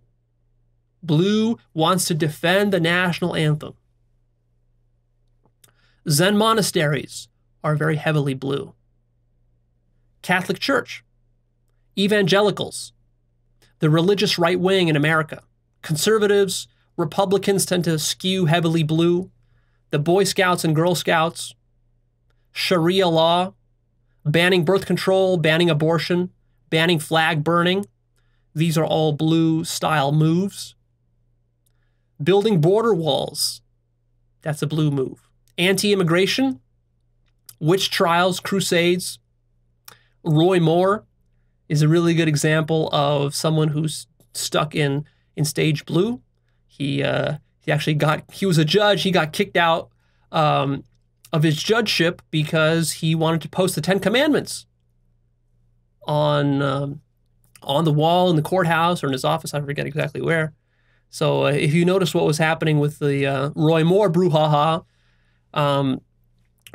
A: Blue wants to defend the national anthem. Zen monasteries are very heavily blue. Catholic Church, evangelicals, the religious right wing in America. Conservatives, Republicans tend to skew heavily blue. The Boy Scouts and Girl Scouts, Sharia law, banning birth control, banning abortion, banning flag burning. These are all blue style moves. Building border walls. That's a blue move. Anti immigration, witch trials, crusades. Roy Moore, is a really good example of someone who's stuck in in stage blue. He uh, he actually got he was a judge. He got kicked out um, of his judgeship because he wanted to post the Ten Commandments on um, on the wall in the courthouse or in his office. I forget exactly where. So uh, if you notice what was happening with the uh, Roy Moore brouhaha um,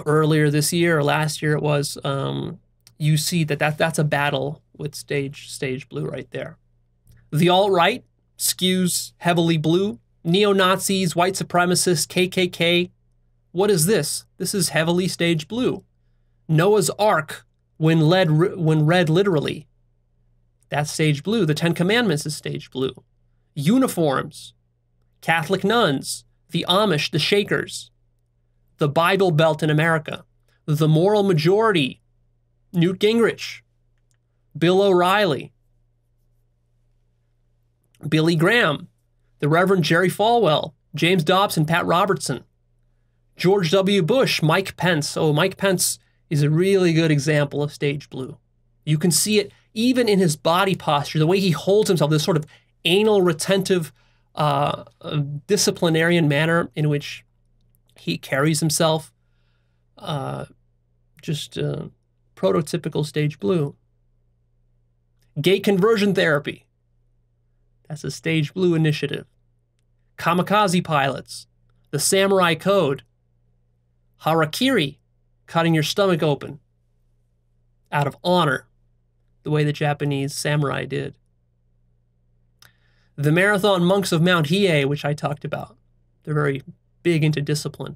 A: earlier this year or last year, it was um, you see that, that that's a battle with stage stage blue right there. The alt right skews heavily blue. Neo Nazis, white supremacists, KKK. What is this? This is heavily stage blue. Noah's Ark, when led when read literally, that's stage blue. The Ten Commandments is stage blue. Uniforms, Catholic nuns, the Amish, the Shakers, the Bible Belt in America, the moral majority, Newt Gingrich, Bill O'Reilly, Billy Graham, the Reverend Jerry Falwell, James Dobson, Pat Robertson, George W. Bush, Mike Pence. Oh, Mike Pence is a really good example of stage blue. You can see it even in his body posture, the way he holds himself, this sort of anal retentive uh, disciplinarian manner in which he carries himself. Uh, just uh, prototypical stage blue. Gay conversion therapy. That's a Stage Blue initiative. Kamikaze pilots. The Samurai Code. Harakiri, cutting your stomach open. Out of honor, the way the Japanese samurai did. The Marathon Monks of Mount Hiei, which I talked about. They're very big into discipline.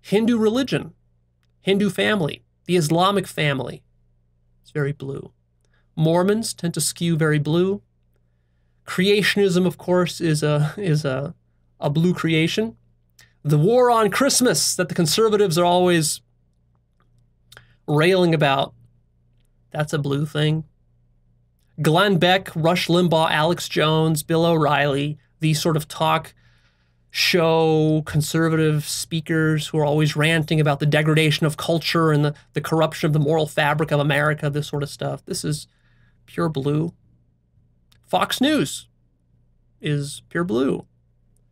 A: Hindu religion, Hindu family, the Islamic family. It's very blue. Mormons tend to skew very blue. Creationism, of course, is a is a, a blue creation. The war on Christmas that the conservatives are always railing about, that's a blue thing. Glenn Beck, Rush Limbaugh, Alex Jones, Bill O'Reilly, these sort of talk show conservative speakers who are always ranting about the degradation of culture and the, the corruption of the moral fabric of America, this sort of stuff. This is pure blue. Fox News is pure blue.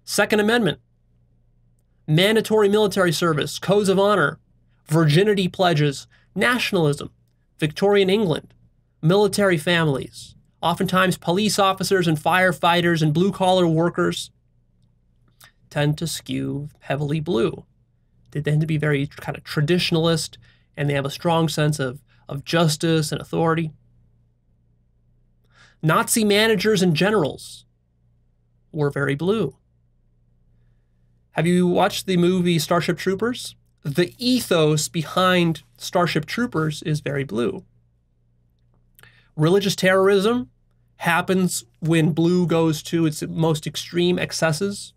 A: Second Amendment, mandatory military service, codes of honor, virginity pledges, nationalism, Victorian England, military families, oftentimes police officers and firefighters and blue collar workers tend to skew heavily blue. They tend to be very kind of traditionalist and they have a strong sense of, of justice and authority. Nazi managers and generals were very blue. Have you watched the movie Starship Troopers? The ethos behind Starship Troopers is very blue. Religious terrorism happens when blue goes to its most extreme excesses.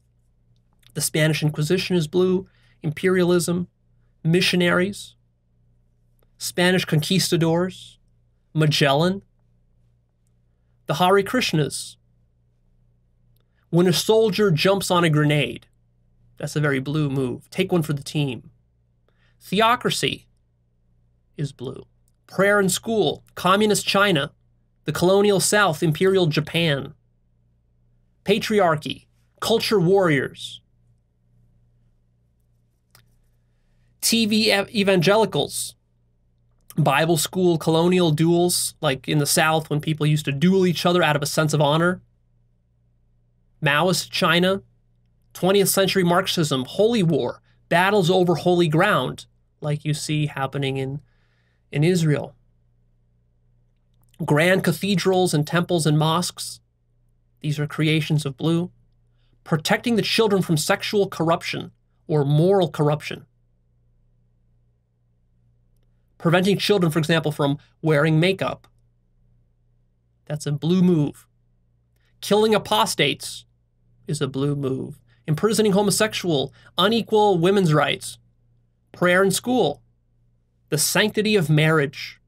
A: The Spanish Inquisition is blue, imperialism, missionaries, Spanish conquistadors, Magellan, the Hare Krishnas. When a soldier jumps on a grenade, that's a very blue move. Take one for the team. Theocracy is blue. Prayer in school, communist China, the colonial South, imperial Japan. Patriarchy, culture warriors. TV evangelicals, Bible school colonial duels, like in the South when people used to duel each other out of a sense of honor. Maoist China, 20th century Marxism, holy war, battles over holy ground, like you see happening in, in Israel. Grand cathedrals and temples and mosques, these are creations of blue. Protecting the children from sexual corruption or moral corruption preventing children, for example, from wearing makeup. That's a blue move. Killing apostates is a blue move. Imprisoning homosexual, unequal women's rights, prayer in school, the sanctity of marriage,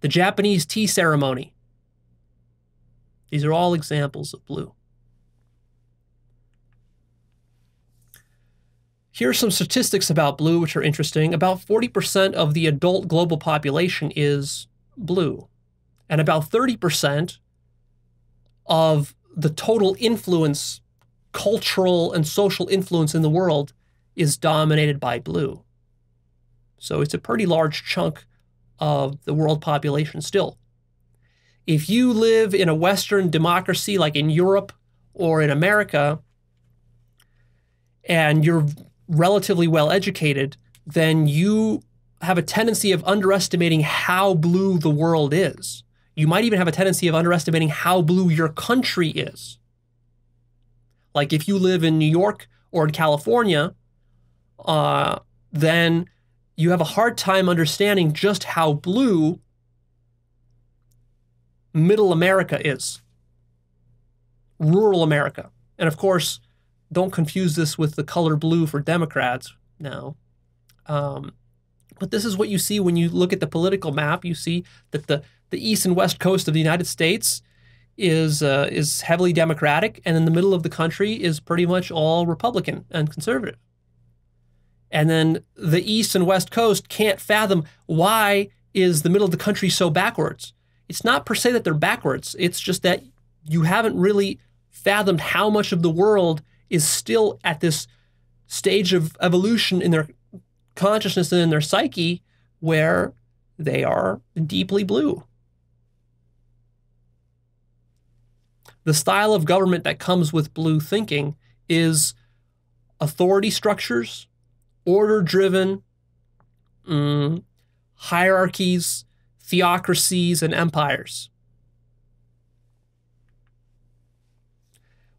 A: the Japanese tea ceremony. These are all examples of blue. Here are some statistics about blue, which are interesting. About 40% of the adult global population is blue, and about 30% of the total influence, cultural and social influence in the world, is dominated by blue. So it's a pretty large chunk of the world population still. If you live in a Western democracy like in Europe or in America, and you're relatively well educated, then you have a tendency of underestimating how blue the world is. You might even have a tendency of underestimating how blue your country is. Like if you live in New York or in California, uh, then you have a hard time understanding just how blue middle America is, rural America. And of course, don't confuse this with the color blue for Democrats now. Um, but this is what you see when you look at the political map. You see that the, the east and west coast of the United States is uh, is heavily Democratic, and in the middle of the country is pretty much all Republican and conservative. And then the east and west coast can't fathom why is the middle of the country so backwards. It's not per se that they're backwards. It's just that you haven't really fathomed how much of the world is still at this stage of evolution in their consciousness and in their psyche where they are deeply blue. The style of government that comes with blue thinking is authority structures, order driven, mm, hierarchies, theocracies, and empires.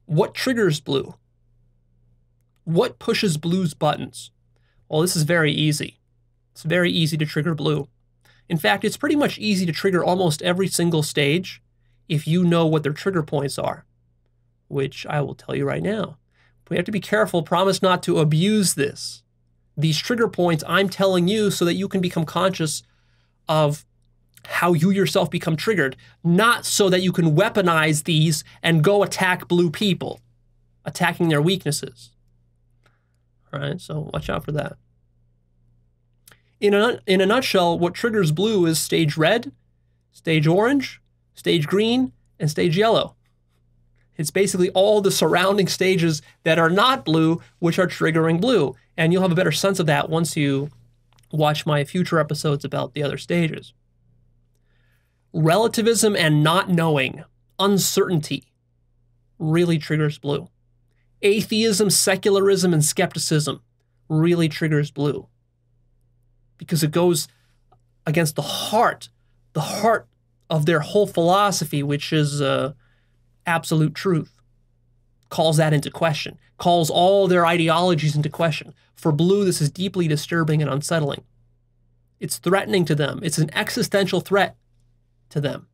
A: What triggers blue? What pushes blue's buttons? Well, this is very easy. It's very easy to trigger blue. In fact, it's pretty much easy to trigger almost every single stage if you know what their trigger points are, which I will tell you right now. We have to be careful, promise not to abuse this. These trigger points I'm telling you so that you can become conscious of how you yourself become triggered, not so that you can weaponize these and go attack blue people, attacking their weaknesses. All right, so watch out for that. In a, in a nutshell, what triggers blue is stage red, stage orange, stage green, and stage yellow. It's basically all the surrounding stages that are not blue, which are triggering blue. And you'll have a better sense of that once you watch my future episodes about the other stages. Relativism and not knowing, uncertainty, really triggers blue atheism, secularism, and skepticism. really triggers blue because it goes against the heart, the heart of their whole philosophy, which is uh, absolute truth. Calls that into question, calls all their ideologies into question. For blue, this is deeply disturbing and unsettling. It's threatening to them, it's an existential threat to them.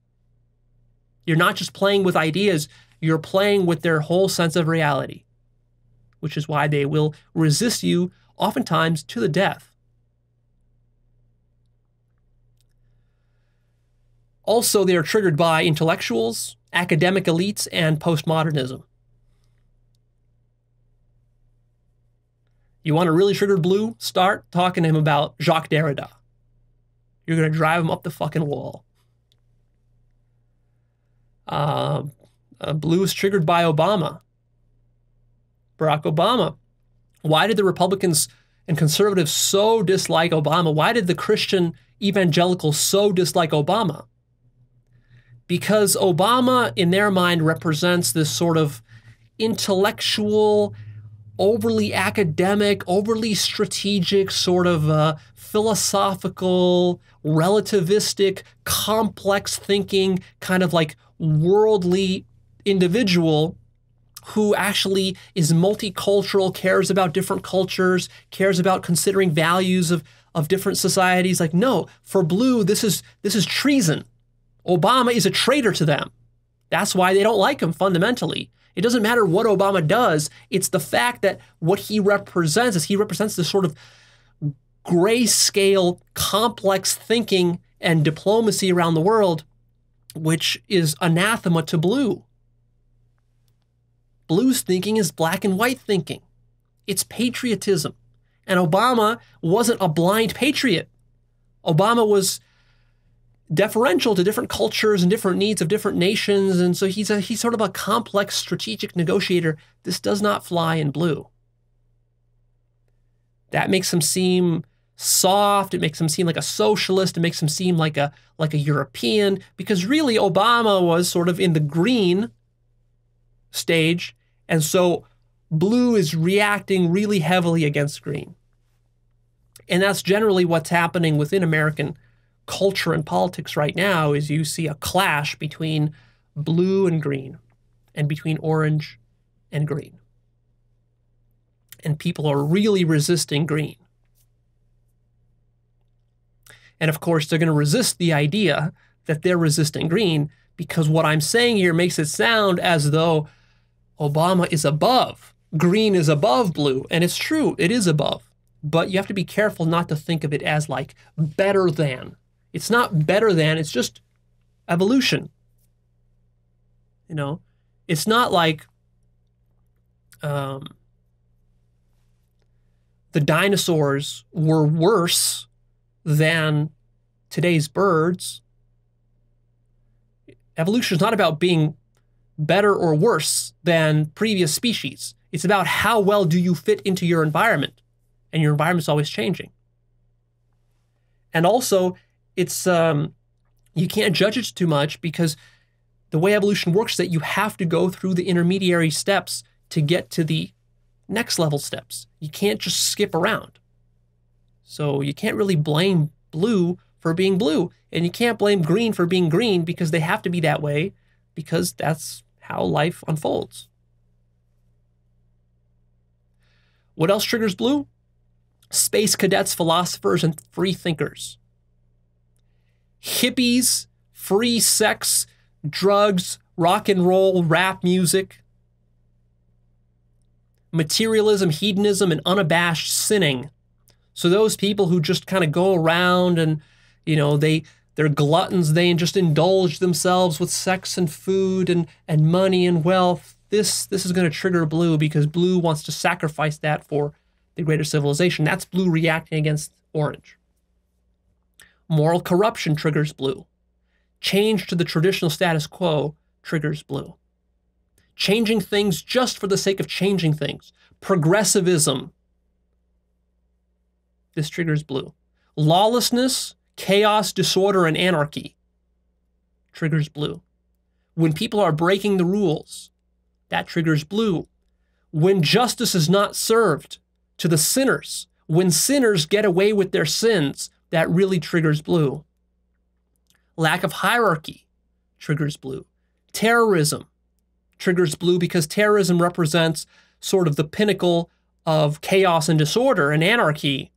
A: You're not just playing with ideas, you're playing with their whole sense of reality, which is why they will resist you oftentimes to the death. Also, they are triggered by intellectuals, academic elites, and postmodernism. You want to really trigger Blue? Start talking to him about Jacques Derrida. You're going to drive him up the fucking wall. Uh, uh, Blue is triggered by Obama. Barack Obama. Why did the Republicans and conservatives so dislike Obama? Why did the Christian evangelicals so dislike Obama? Because Obama, in their mind, represents this sort of intellectual, overly academic, overly strategic, sort of uh, philosophical, relativistic, complex thinking, kind of like worldly individual who actually is multicultural, cares about different cultures, cares about considering values of, of different societies. Like, no, for Blue, this is this is treason. Obama is a traitor to them. That's why they don't like him fundamentally. It doesn't matter what Obama does, it's the fact that what he represents is he represents this sort of grayscale, complex thinking and diplomacy around the world, which is anathema to blue. Blue's thinking is black and white thinking. It's patriotism. And Obama wasn't a blind patriot. Obama was deferential to different cultures and different needs of different nations. And so he's a he's sort of a complex strategic negotiator. This does not fly in blue. That makes him seem soft. It makes him seem like a socialist. It makes him seem like a like a European. Because really, Obama was sort of in the green stage, and so blue is reacting really heavily against green. And that's generally what's happening within American culture and politics right now is you see a clash between blue and green and between orange and green. And people are really resisting green. And of course, they're going to resist the idea that they're resisting green because what I'm saying here makes it sound as though Obama is above. Green is above blue. And it's true, it is above. But you have to be careful not to think of it as like better than it's not better than, it's just evolution. You know, it's not like um, the dinosaurs were worse than today's birds. Evolution is not about being better or worse than previous species. It's about how well do you fit into your environment, and your environment's always changing. And also, it's um, you can't judge it too much because the way evolution works is that you have to go through the intermediary steps to get to the next level steps. You can't just skip around. So you can't really blame blue for being blue, and you can't blame green for being green because they have to be that way because that's how life unfolds. What else triggers blue? Space cadets, philosophers, and free thinkers hippies, free sex, drugs, rock and roll, rap music, materialism, hedonism, and unabashed sinning. So those people who just kind of go around and, you know, they they're gluttons, they just indulge themselves with sex and food and, and money and wealth. This this is going to trigger blue because blue wants to sacrifice that for the greater civilization. That's blue reacting against orange. Moral corruption triggers blue. Change to the traditional status quo triggers blue. Changing things just for the sake of changing things. Progressivism. This triggers blue. Lawlessness, chaos, disorder, and anarchy triggers blue. When people are breaking the rules, that triggers blue. When justice is not served, to the sinners. When sinners get away with their sins, that really triggers blue. Lack of hierarchy triggers blue. Terrorism triggers blue because terrorism represents sort of the pinnacle of chaos and disorder and anarchy.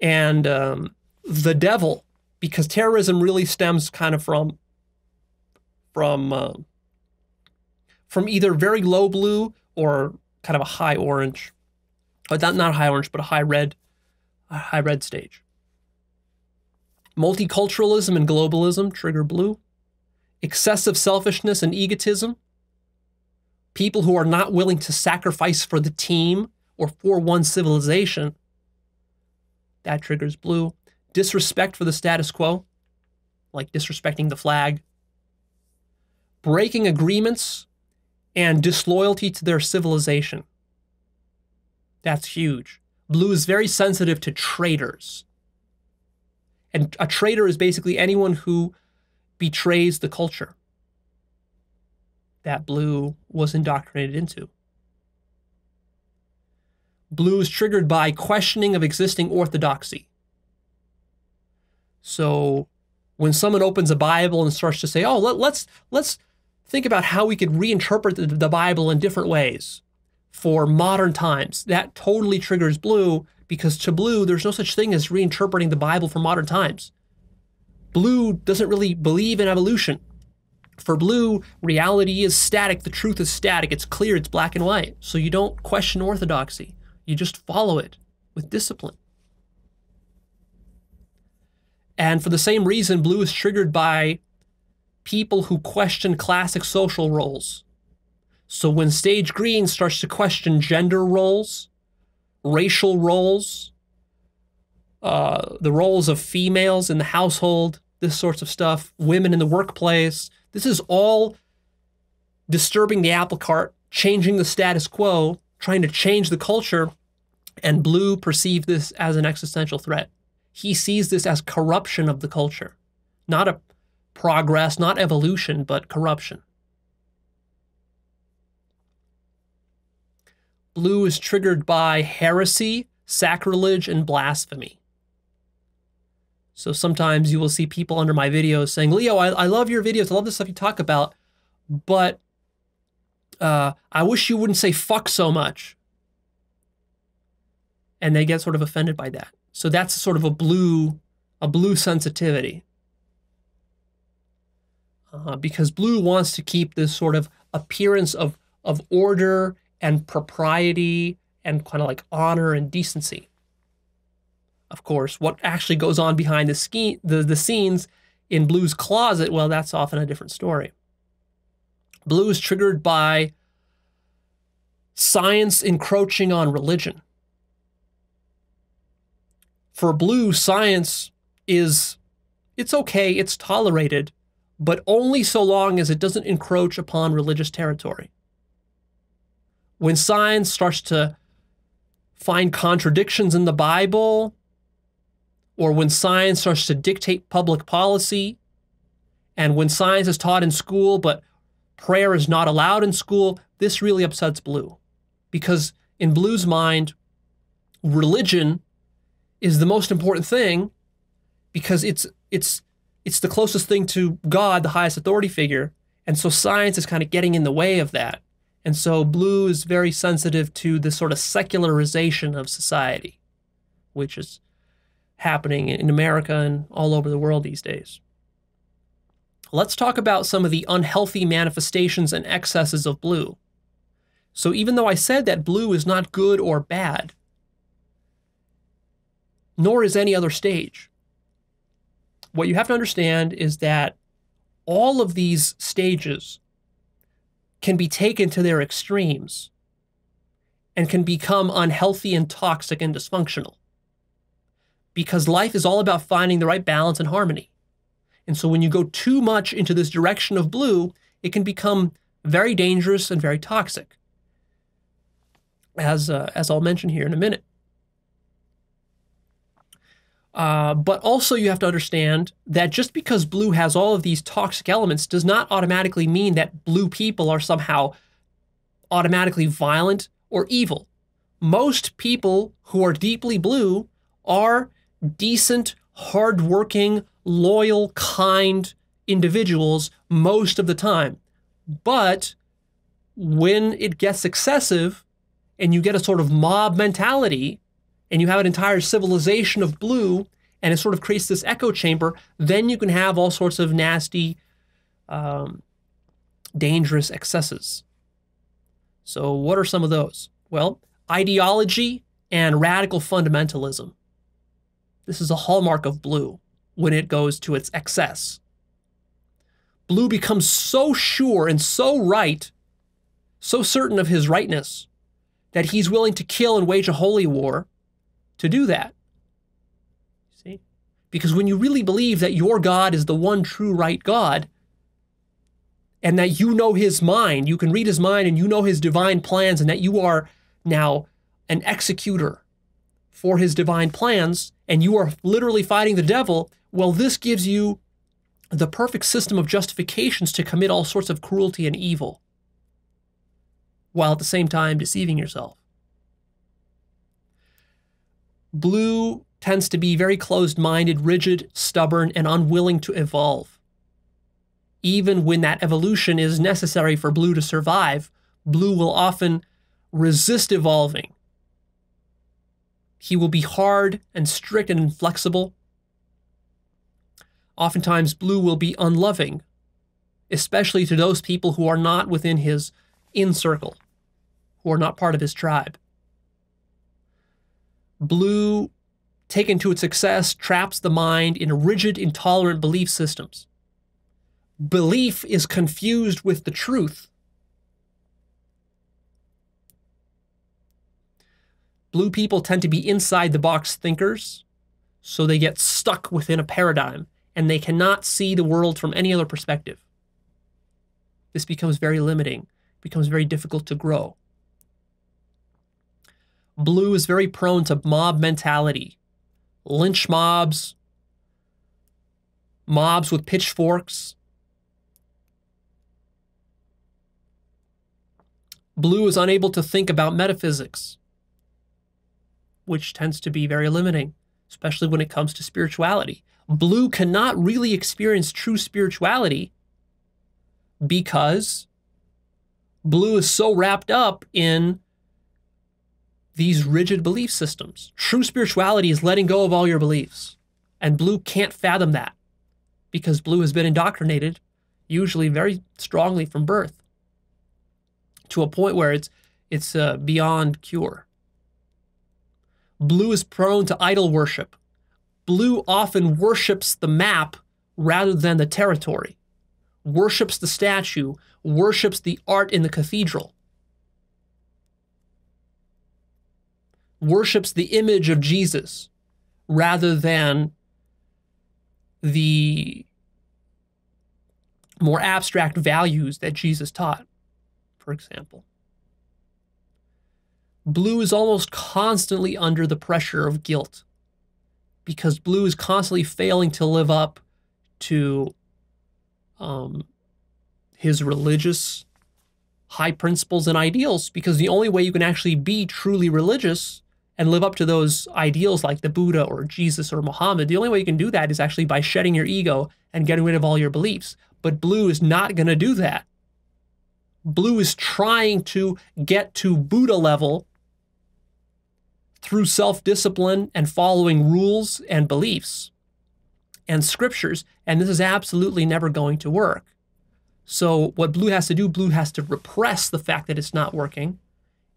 A: And um, the devil, because terrorism really stems kind of from from uh, from either very low blue or kind of a high orange, but not not high orange, but a high red, high red stage. Multiculturalism and globalism trigger blue. Excessive selfishness and egotism. People who are not willing to sacrifice for the team or for one civilization. That triggers blue. Disrespect for the status quo, like disrespecting the flag. Breaking agreements and disloyalty to their civilization. That's huge. Blue is very sensitive to traitors. And a traitor is basically anyone who betrays the culture that blue was indoctrinated into. Blue is triggered by questioning of existing orthodoxy. So when someone opens a Bible and starts to say, "Oh, let, let's let's think about how we could reinterpret the, the Bible in different ways for modern times," that totally triggers blue because to blue, there's no such thing as reinterpreting the Bible for modern times. Blue doesn't really believe in evolution. For blue, reality is static, the truth is static, it's clear, it's black and white. So you don't question orthodoxy, you just follow it with discipline. And for the same reason, blue is triggered by people who question classic social roles. So when stage green starts to question gender roles, racial roles, uh, the roles of females in the household, this sorts of stuff, women in the workplace, this is all disturbing the apple cart, changing the status quo, trying to change the culture. And Blue perceived this as an existential threat. He sees this as corruption of the culture, not a progress, not evolution, but corruption. Blue is triggered by heresy, sacrilege, and blasphemy. So sometimes you will see people under my videos saying, Leo, I, I love your videos. I love the stuff you talk about, but uh, I wish you wouldn't say fuck so much. And they get sort of offended by that. So that's sort of a blue, a blue sensitivity. Uh, because blue wants to keep this sort of appearance of, of order and propriety and kind of like honor and decency. Of course, what actually goes on behind the, ski, the, the scenes in Blue's closet, well, that's often a different story. Blue is triggered by science encroaching on religion for blue, science is it's okay, it's tolerated, but only so long as it doesn't encroach upon religious territory. When science starts to find contradictions in the Bible, or when science starts to dictate public policy, and when science is taught in school, but prayer is not allowed in school, this really upsets Blue. Because in Blue's mind, religion is the most important thing because it's it's it's the closest thing to God, the highest authority figure. And so science is kind of getting in the way of that. And so blue is very sensitive to the sort of secularization of society, which is happening in America and all over the world these days. Let's talk about some of the unhealthy manifestations and excesses of blue. So even though I said that blue is not good or bad, nor is any other stage. What you have to understand is that all of these stages can be taken to their extremes and can become unhealthy and toxic and dysfunctional. Because life is all about finding the right balance and harmony. And so when you go too much into this direction of blue, it can become very dangerous and very toxic. As, uh, as I'll mention here in a minute. Uh, but also, you have to understand that just because blue has all of these toxic elements does not automatically mean that blue people are somehow automatically violent or evil. most people who are deeply blue are decent, hardworking, loyal, kind individuals most of the time. But when it gets excessive and you get a sort of mob mentality and you have an entire civilization of blue and it sort of creates this echo chamber, then you can have all sorts of nasty, um, dangerous excesses. So, what are some of those? Well, ideology and radical fundamentalism. This is a hallmark of blue when it goes to its excess. Blue becomes so sure and so right, so certain of his rightness, that he's willing to kill and wage a holy war to do that. See? Because when you really believe that your God is the one true right God, and that you know his mind, you can read his mind and you know his divine plans, and that you are now an executor for his divine plans, and you are literally fighting the devil, well, this gives you the perfect system of justifications to commit all sorts of cruelty and evil, while at the same time deceiving yourself. Blue tends to be very closed minded, rigid, stubborn, and unwilling to evolve. Even when that evolution is necessary for blue to survive, blue will often resist evolving. He will be hard and strict and inflexible. Oftentimes, blue will be unloving, especially to those people who are not within his in circle, who are not part of his tribe. Blue, taken to its excess, traps the mind in rigid, intolerant belief systems. Belief is confused with the truth. Blue people tend to be inside the box thinkers, so they get stuck within a paradigm and they cannot see the world from any other perspective. This becomes very limiting, becomes very difficult to grow. Blue is very prone to mob mentality, lynch mobs, mobs with pitchforks. Blue is unable to think about metaphysics, which tends to be very limiting, especially when it comes to spirituality. Blue cannot really experience true spirituality because blue is so wrapped up in these rigid belief systems. True spirituality is letting go of all your beliefs. And blue can't fathom that because blue has been indoctrinated, usually very strongly from birth, to a point where it's, it's uh, beyond cure. Blue is prone to idol worship. Blue often worships the map rather than the territory, worships the statue, worships the art in the cathedral. Worships the image of Jesus rather than the more abstract values that Jesus taught, for example. Blue is almost constantly under the pressure of guilt because Blue is constantly failing to live up to um, his religious high principles and ideals because the only way you can actually be truly religious and live up to those ideals like the Buddha or Jesus or Muhammad, the only way you can do that is actually by shedding your ego and getting rid of all your beliefs. But blue is not going to do that. Blue is trying to get to Buddha level through self discipline and following rules and beliefs and scriptures. And this is absolutely never going to work. So, what blue has to do, blue has to repress the fact that it's not working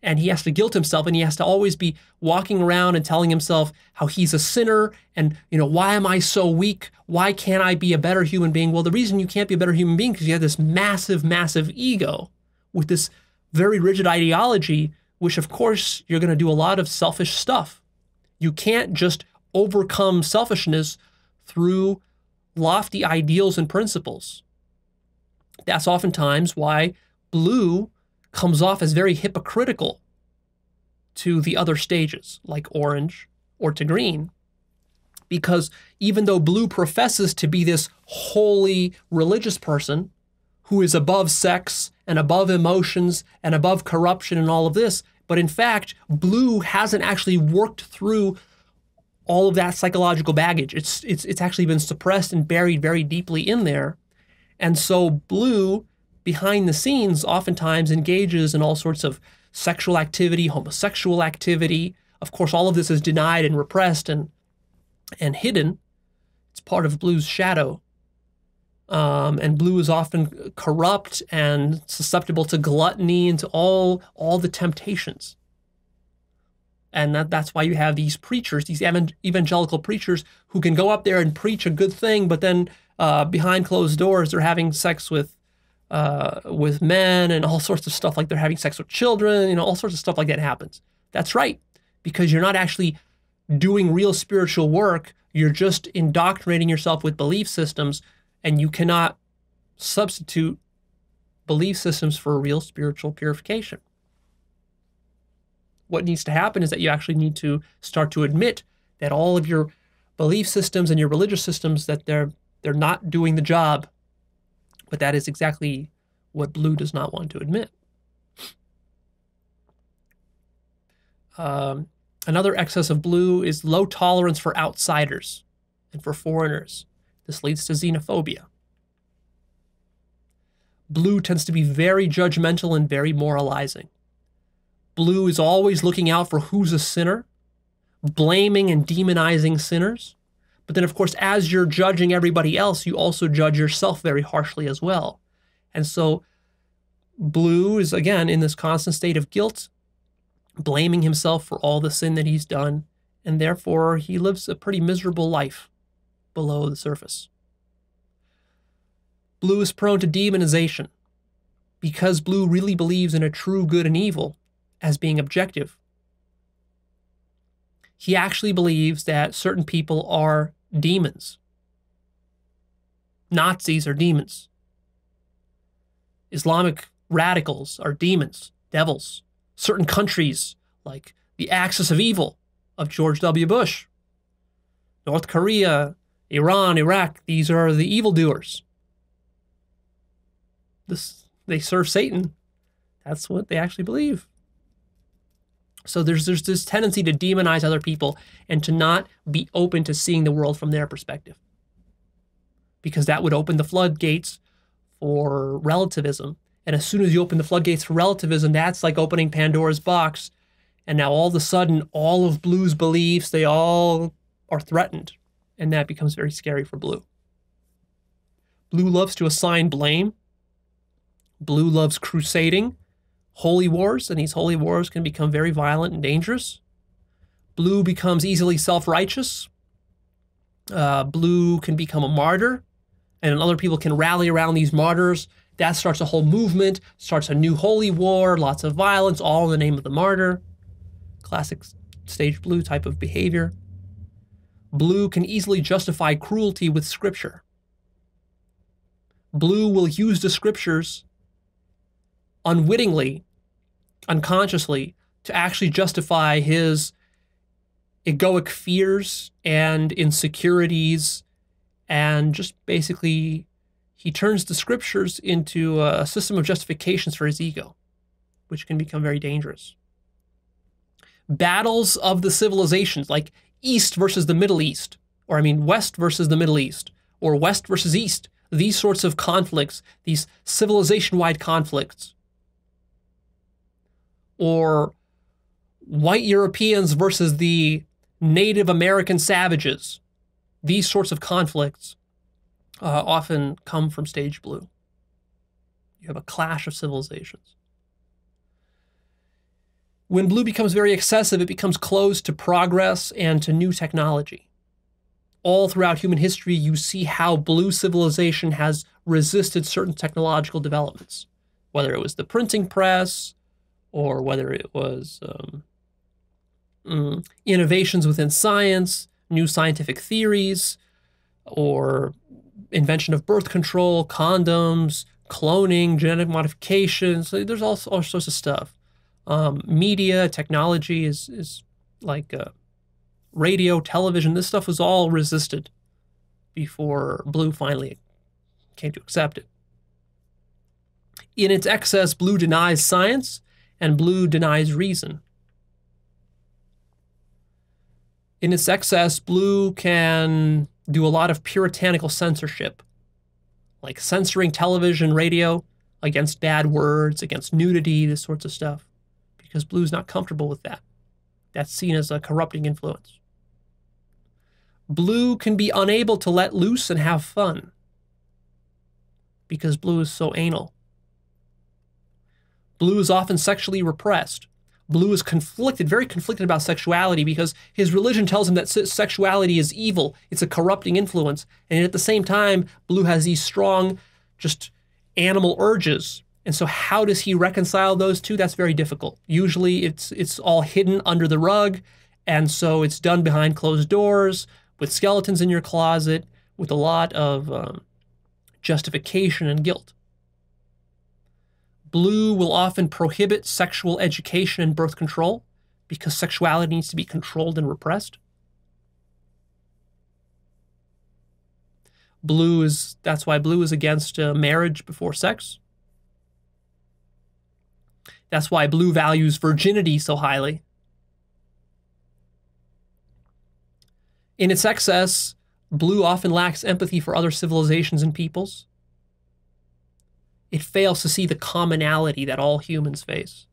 A: and he has to guilt himself and he has to always be walking around and telling himself how he's a sinner and you know why am i so weak? Why can't i be a better human being? Well the reason you can't be a better human being because you have this massive massive ego with this very rigid ideology which of course you're going to do a lot of selfish stuff. You can't just overcome selfishness through lofty ideals and principles. That's oftentimes why blue comes off as very hypocritical to the other stages, like orange or to green. Because even though blue professes to be this holy religious person who is above sex and above emotions and above corruption and all of this, But in fact, blue hasn't actually worked through all of that psychological baggage. It's it's it's actually been suppressed and buried very deeply in there. And so blue behind the scenes oftentimes engages in all sorts of sexual activity, homosexual activity. Of course, all of this is denied and repressed and and hidden. It's part of blue's shadow. Um, and blue is often corrupt and susceptible to gluttony and to all all the temptations. And that, that's why you have these preachers, these evangelical preachers who can go up there and preach a good thing, but then uh, behind closed doors, they're having sex with uh, with men and all sorts of stuff like they're having sex with children, you know, all sorts of stuff like that happens. That's right, because you're not actually doing real spiritual work. You're just indoctrinating yourself with belief systems, and you cannot substitute belief systems for real spiritual purification what needs to happen is that you actually need to start to admit that all of your belief systems and your religious systems that they're they're not doing the job. But that is exactly what blue does not want to admit. Um, another excess of blue is low tolerance for outsiders and for foreigners. This leads to xenophobia. Blue tends to be very judgmental and very moralizing. Blue is always looking out for who's a sinner, blaming and demonizing sinners. But then, of course, as you're judging everybody else, you also judge yourself very harshly as well. And so, Blue is again in this constant state of guilt, blaming himself for all the sin that he's done, and therefore he lives a pretty miserable life below the surface. Blue is prone to demonization. Because Blue really believes in a true good and evil, as being objective. He actually believes that certain people are demons. Nazis are demons. Islamic radicals are demons, devils. Certain countries, like the axis of evil of George W. Bush, North Korea, Iran, Iraq, these are the evildoers. This, they serve Satan. That's what they actually believe. So there's there's this tendency to demonize other people and to not be open to seeing the world from their perspective. Because that would open the floodgates for relativism. And as soon as you open the floodgates for relativism, that's like opening Pandora's box. And now all of a sudden, all of Blue's beliefs, they all are threatened. And that becomes very scary for Blue. Blue loves to assign blame. Blue loves crusading holy wars, and these holy wars can become very violent and dangerous. Blue becomes easily self righteous. Uh, blue can become a martyr, and other people can rally around these martyrs. That starts a whole movement, starts a new holy war, lots of violence, all in the name of the martyr. Classic stage blue type of behavior. Blue can easily justify cruelty with scripture. Blue will use the scriptures unwittingly, unconsciously, to actually justify his egoic fears and insecurities. And just basically he turns the scriptures into a system of justifications for his ego which can become very dangerous. Battles of the civilizations like east versus the middle east or i mean west versus the middle east or west versus east these sorts of conflicts these civilization-wide conflicts or white Europeans versus the Native American savages. These sorts of conflicts uh, often come from stage blue. You have a clash of civilizations. When blue becomes very excessive, it becomes closed to progress and to new technology. All throughout human history, you see how blue civilization has resisted certain technological developments, whether it was the printing press, or whether it was um, mm, innovations within science, new scientific theories, or invention of birth control, condoms, cloning, genetic modifications. So there's all, all sorts of stuff. Um, media, technology is, is like uh, radio, television. This stuff was all resisted before Blue finally came to accept it. In its excess, Blue denies science and blue denies reason. In its excess, blue can do a lot of puritanical censorship, like censoring television, radio against bad words, against nudity, this sorts of stuff, because blue's not comfortable with that. That's seen as a corrupting influence. Blue can be unable to let loose and have fun because blue is so anal. Blue is often sexually repressed. Blue is conflicted, very conflicted about sexuality because his religion tells him that sexuality is evil, it's a corrupting influence. And at the same time, Blue has these strong, just animal urges. And so how does he reconcile those two? That's very difficult. Usually it's it's all hidden under the rug, and so it's done behind closed doors with skeletons in your closet with a lot of um, justification and guilt. Blue will often prohibit sexual education and birth control because sexuality needs to be controlled and repressed. Blue is that's why blue is against uh, marriage before sex. That's why blue values virginity so highly. In its excess, blue often lacks empathy for other civilizations and peoples it fails to see the commonality that all humans face.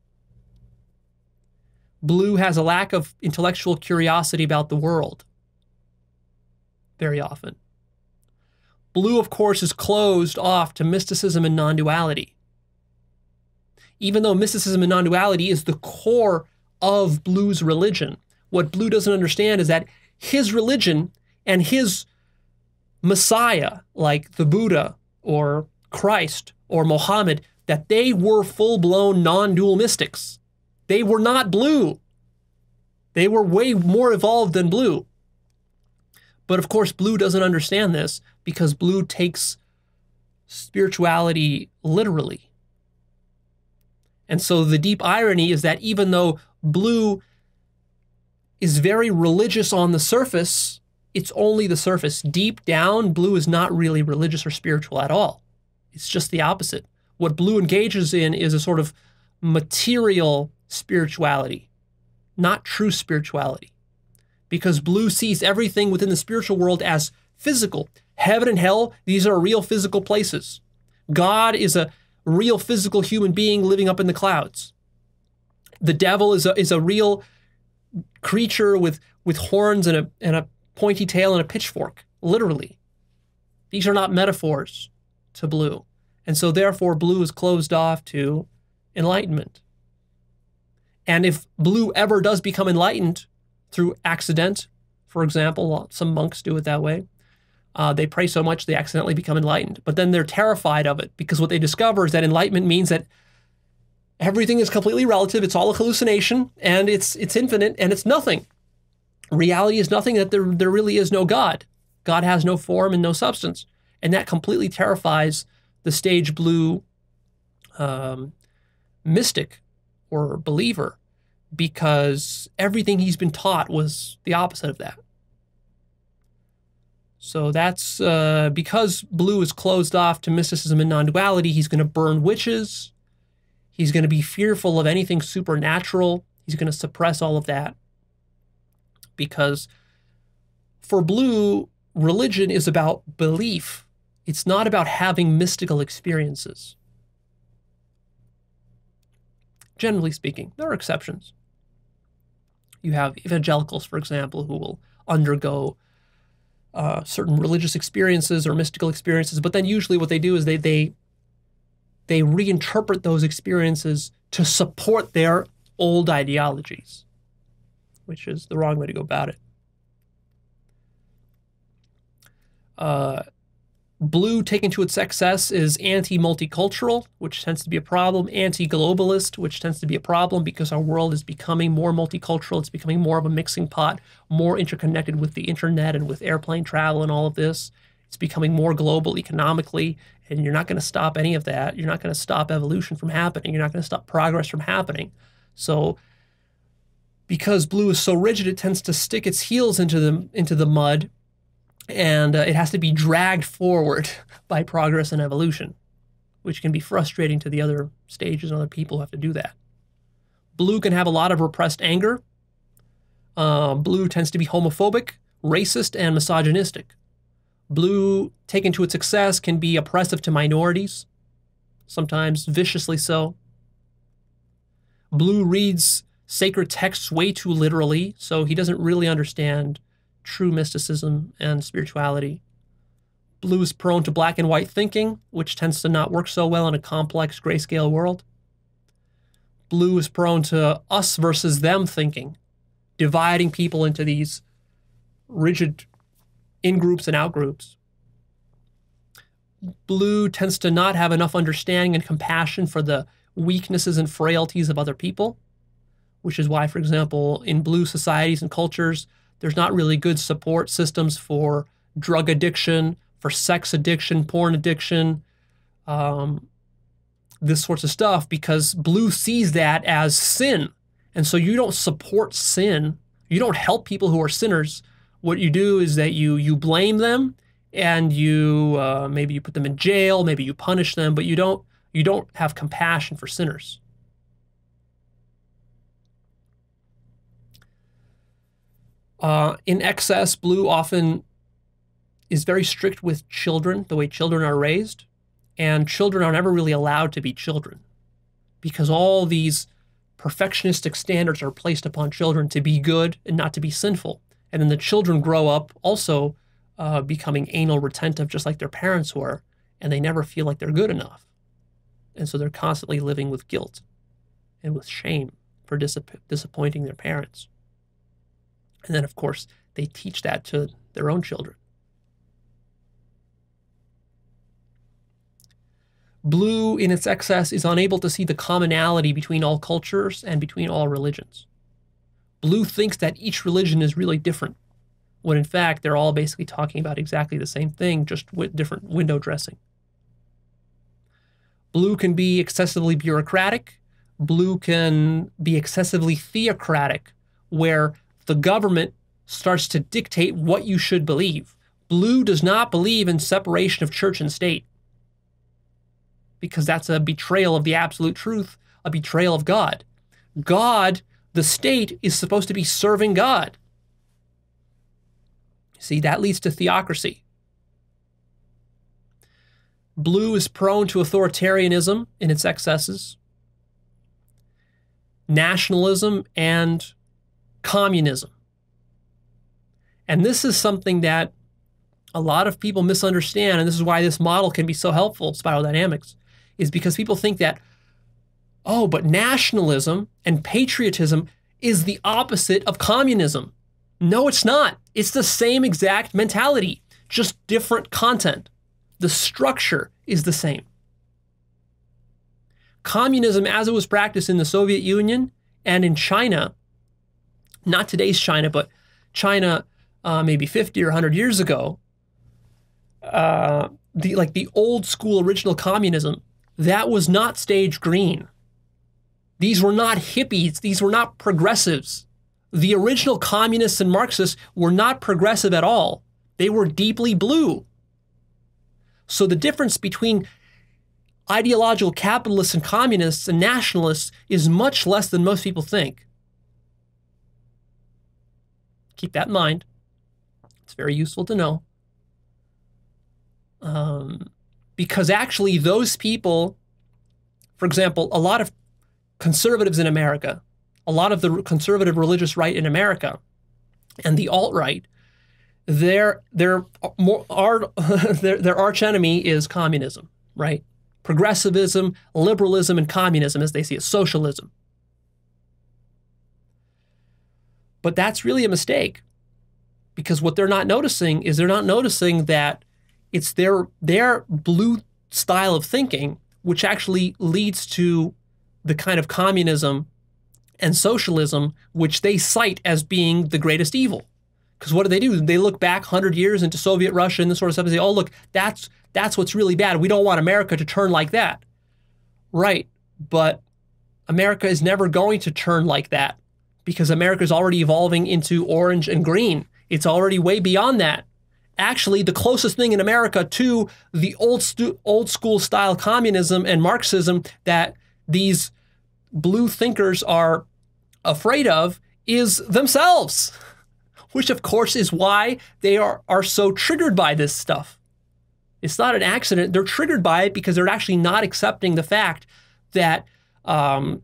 A: Blue has a lack of intellectual curiosity about the world, very often. Blue, of course, is closed off to mysticism and non duality. Even though mysticism and non duality is the core of Blue's religion, what Blue doesn't understand is that his religion and his Messiah, like the Buddha or Christ or Mohammed that they were full blown non dual mystics. They were not blue. They were way more evolved than blue. But of course, blue doesn't understand this because blue takes spirituality literally. And so the deep irony is that even though blue is very religious on the surface, it's only the surface. Deep down, blue is not really religious or spiritual at all. It's just the opposite. What blue engages in is a sort of material spirituality, not true spirituality. Because blue sees everything within the spiritual world as physical. Heaven and hell, these are real physical places. God is a real physical human being living up in the clouds. The devil is a, is a real creature with, with horns and a, and a pointy tail and a pitchfork, literally. These are not metaphors to blue. And so, therefore, blue is closed off to enlightenment. And if blue ever does become enlightened through accident, for example, some monks do it that way, uh, they pray so much they accidentally become enlightened. But then they're terrified of it because what they discover is that enlightenment means that everything is completely relative. It's all a hallucination and it's it's infinite and it's nothing. Reality is nothing. That there there really is no God. God has no form and no substance. And that completely terrifies the stage blue um, mystic or believer because everything he's been taught was the opposite of that. So that's uh, because blue is closed off to mysticism and non duality, he's going to burn witches. He's going to be fearful of anything supernatural. He's going to suppress all of that. Because for blue, religion is about belief it's not about having mystical experiences. Generally speaking, there are exceptions. You have evangelicals, for example, who will undergo uh, certain religious experiences or mystical experiences, but then usually what they do is they they they reinterpret those experiences to support their old ideologies, which is the wrong way to go about it. Uh, Blue, taken to its excess, is anti multicultural, which tends to be a problem, anti globalist, which tends to be a problem because our world is becoming more multicultural. It's becoming more of a mixing pot, more interconnected with the internet and with airplane travel and all of this. It's becoming more global economically, and you're not going to stop any of that. You're not going to stop evolution from happening. You're not going to stop progress from happening. So, because blue is so rigid, it tends to stick its heels into the into the mud and uh, it has to be dragged forward by progress and evolution, which can be frustrating to the other stages and other people who have to do that. Blue can have a lot of repressed anger. Uh, blue tends to be homophobic, racist, and misogynistic. Blue, taken to its excess, can be oppressive to minorities, sometimes viciously so. Blue reads sacred texts way too literally, so he doesn't really understand true mysticism and spirituality. Blue is prone to black and white thinking, which tends to not work so well in a complex grayscale world. Blue is prone to us versus them thinking, dividing people into these rigid in groups and out groups. Blue tends to not have enough understanding and compassion for the weaknesses and frailties of other people, which is why, for example, in blue societies and cultures, there's not really good support systems for drug addiction, for sex addiction, porn addiction, um, this sorts of stuff, because blue sees that as sin. And so you don't support sin. You don't help people who are sinners what you do is that you you blame them and you uh, maybe you put them in jail, maybe you punish them, but you don't you don't have compassion for sinners. Uh, in excess, blue often is very strict with children, the way children are raised, and children are never really allowed to be children because all these perfectionistic standards are placed upon children to be good and not to be sinful. And then the children grow up also uh, becoming anal retentive, just like their parents were, and they never feel like they're good enough. And so they're constantly living with guilt and with shame for disappointing their parents. And then, of course, they teach that to their own children. Blue, in its excess, is unable to see the commonality between all cultures and between all religions. Blue thinks that each religion is really different, when in fact they're all basically talking about exactly the same thing, just with different window dressing. Blue can be excessively bureaucratic. Blue can be excessively theocratic, where the government starts to dictate what you should believe. Blue does not believe in separation of church and state because that's a betrayal of the absolute truth, a betrayal of God. God the state is supposed to be serving God. See, that leads to theocracy. Blue is prone to authoritarianism in its excesses, nationalism, and communism. And this is something that a lot of people misunderstand, and this is why this model can be so helpful, spiral dynamics, is because people think that oh, but nationalism and patriotism is the opposite of communism. No, it's not. It's the same exact mentality, just different content. The structure is the same. Communism, as it was practiced in the Soviet Union and in China, not today's China, but China uh, maybe 50 or 100 years ago, uh, the like the old school original communism, that was not stage green. These were not hippies. These were not progressives. The original communists and Marxists were not progressive at all. They were deeply blue. So the difference between ideological capitalists and communists and nationalists is much less than most people think. Keep that in mind. It's very useful to know. Um, because actually, those people, for example, a lot of conservatives in America, a lot of the conservative religious right in America, and the alt right, their their more our, their their arch enemy is communism, right? Progressivism, liberalism, and communism, as they see it, socialism. But that's really a mistake, because what they're not noticing is they're not noticing that it's their their blue style of thinking which actually leads to the kind of communism and socialism which they cite as being the greatest evil. Because what do they do? They look back 100 years into Soviet Russia and this sort of stuff and say, oh, look, that's, that's what's really bad. We don't want America to turn like that. Right. But America is never going to turn like that because America is already evolving into orange and green. It's already way beyond that. Actually, the closest thing in America to the old, old school style communism and Marxism that these blue thinkers are afraid of is themselves, which of course is why they are, are so triggered by this stuff. It's not an accident. They're triggered by it because they're actually not accepting the fact that um,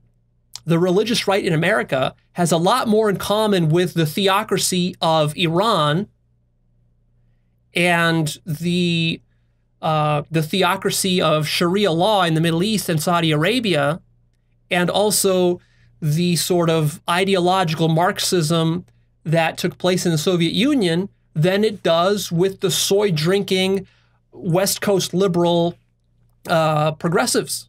A: the religious right in America has a lot more in common with the theocracy of Iran and the uh, the theocracy of Sharia law in the Middle East and Saudi Arabia, and also the sort of ideological Marxism that took place in the Soviet Union than it does with the soy drinking West Coast liberal uh, progressives.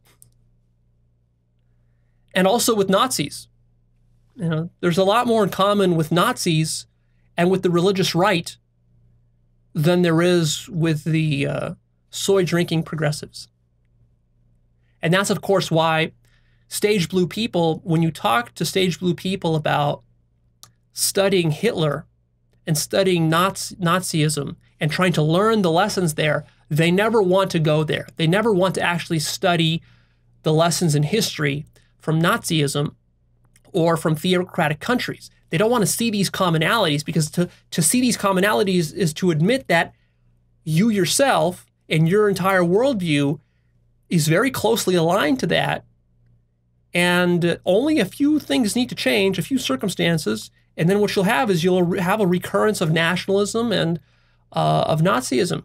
A: And also with Nazis. You know, there's a lot more in common with Nazis and with the religious right than there is with the uh, soy drinking progressives. And that's, of course, why stage blue people, when you talk to stage blue people about studying Hitler and studying Nazi, Nazism and trying to learn the lessons there, they never want to go there. They never want to actually study the lessons in history from Nazism or from theocratic countries. They don't want to see these commonalities because to, to see these commonalities is to admit that you yourself and your entire worldview is very closely aligned to that. And only a few things need to change, a few circumstances. And then what you'll have is you'll have a recurrence of nationalism and uh, of Nazism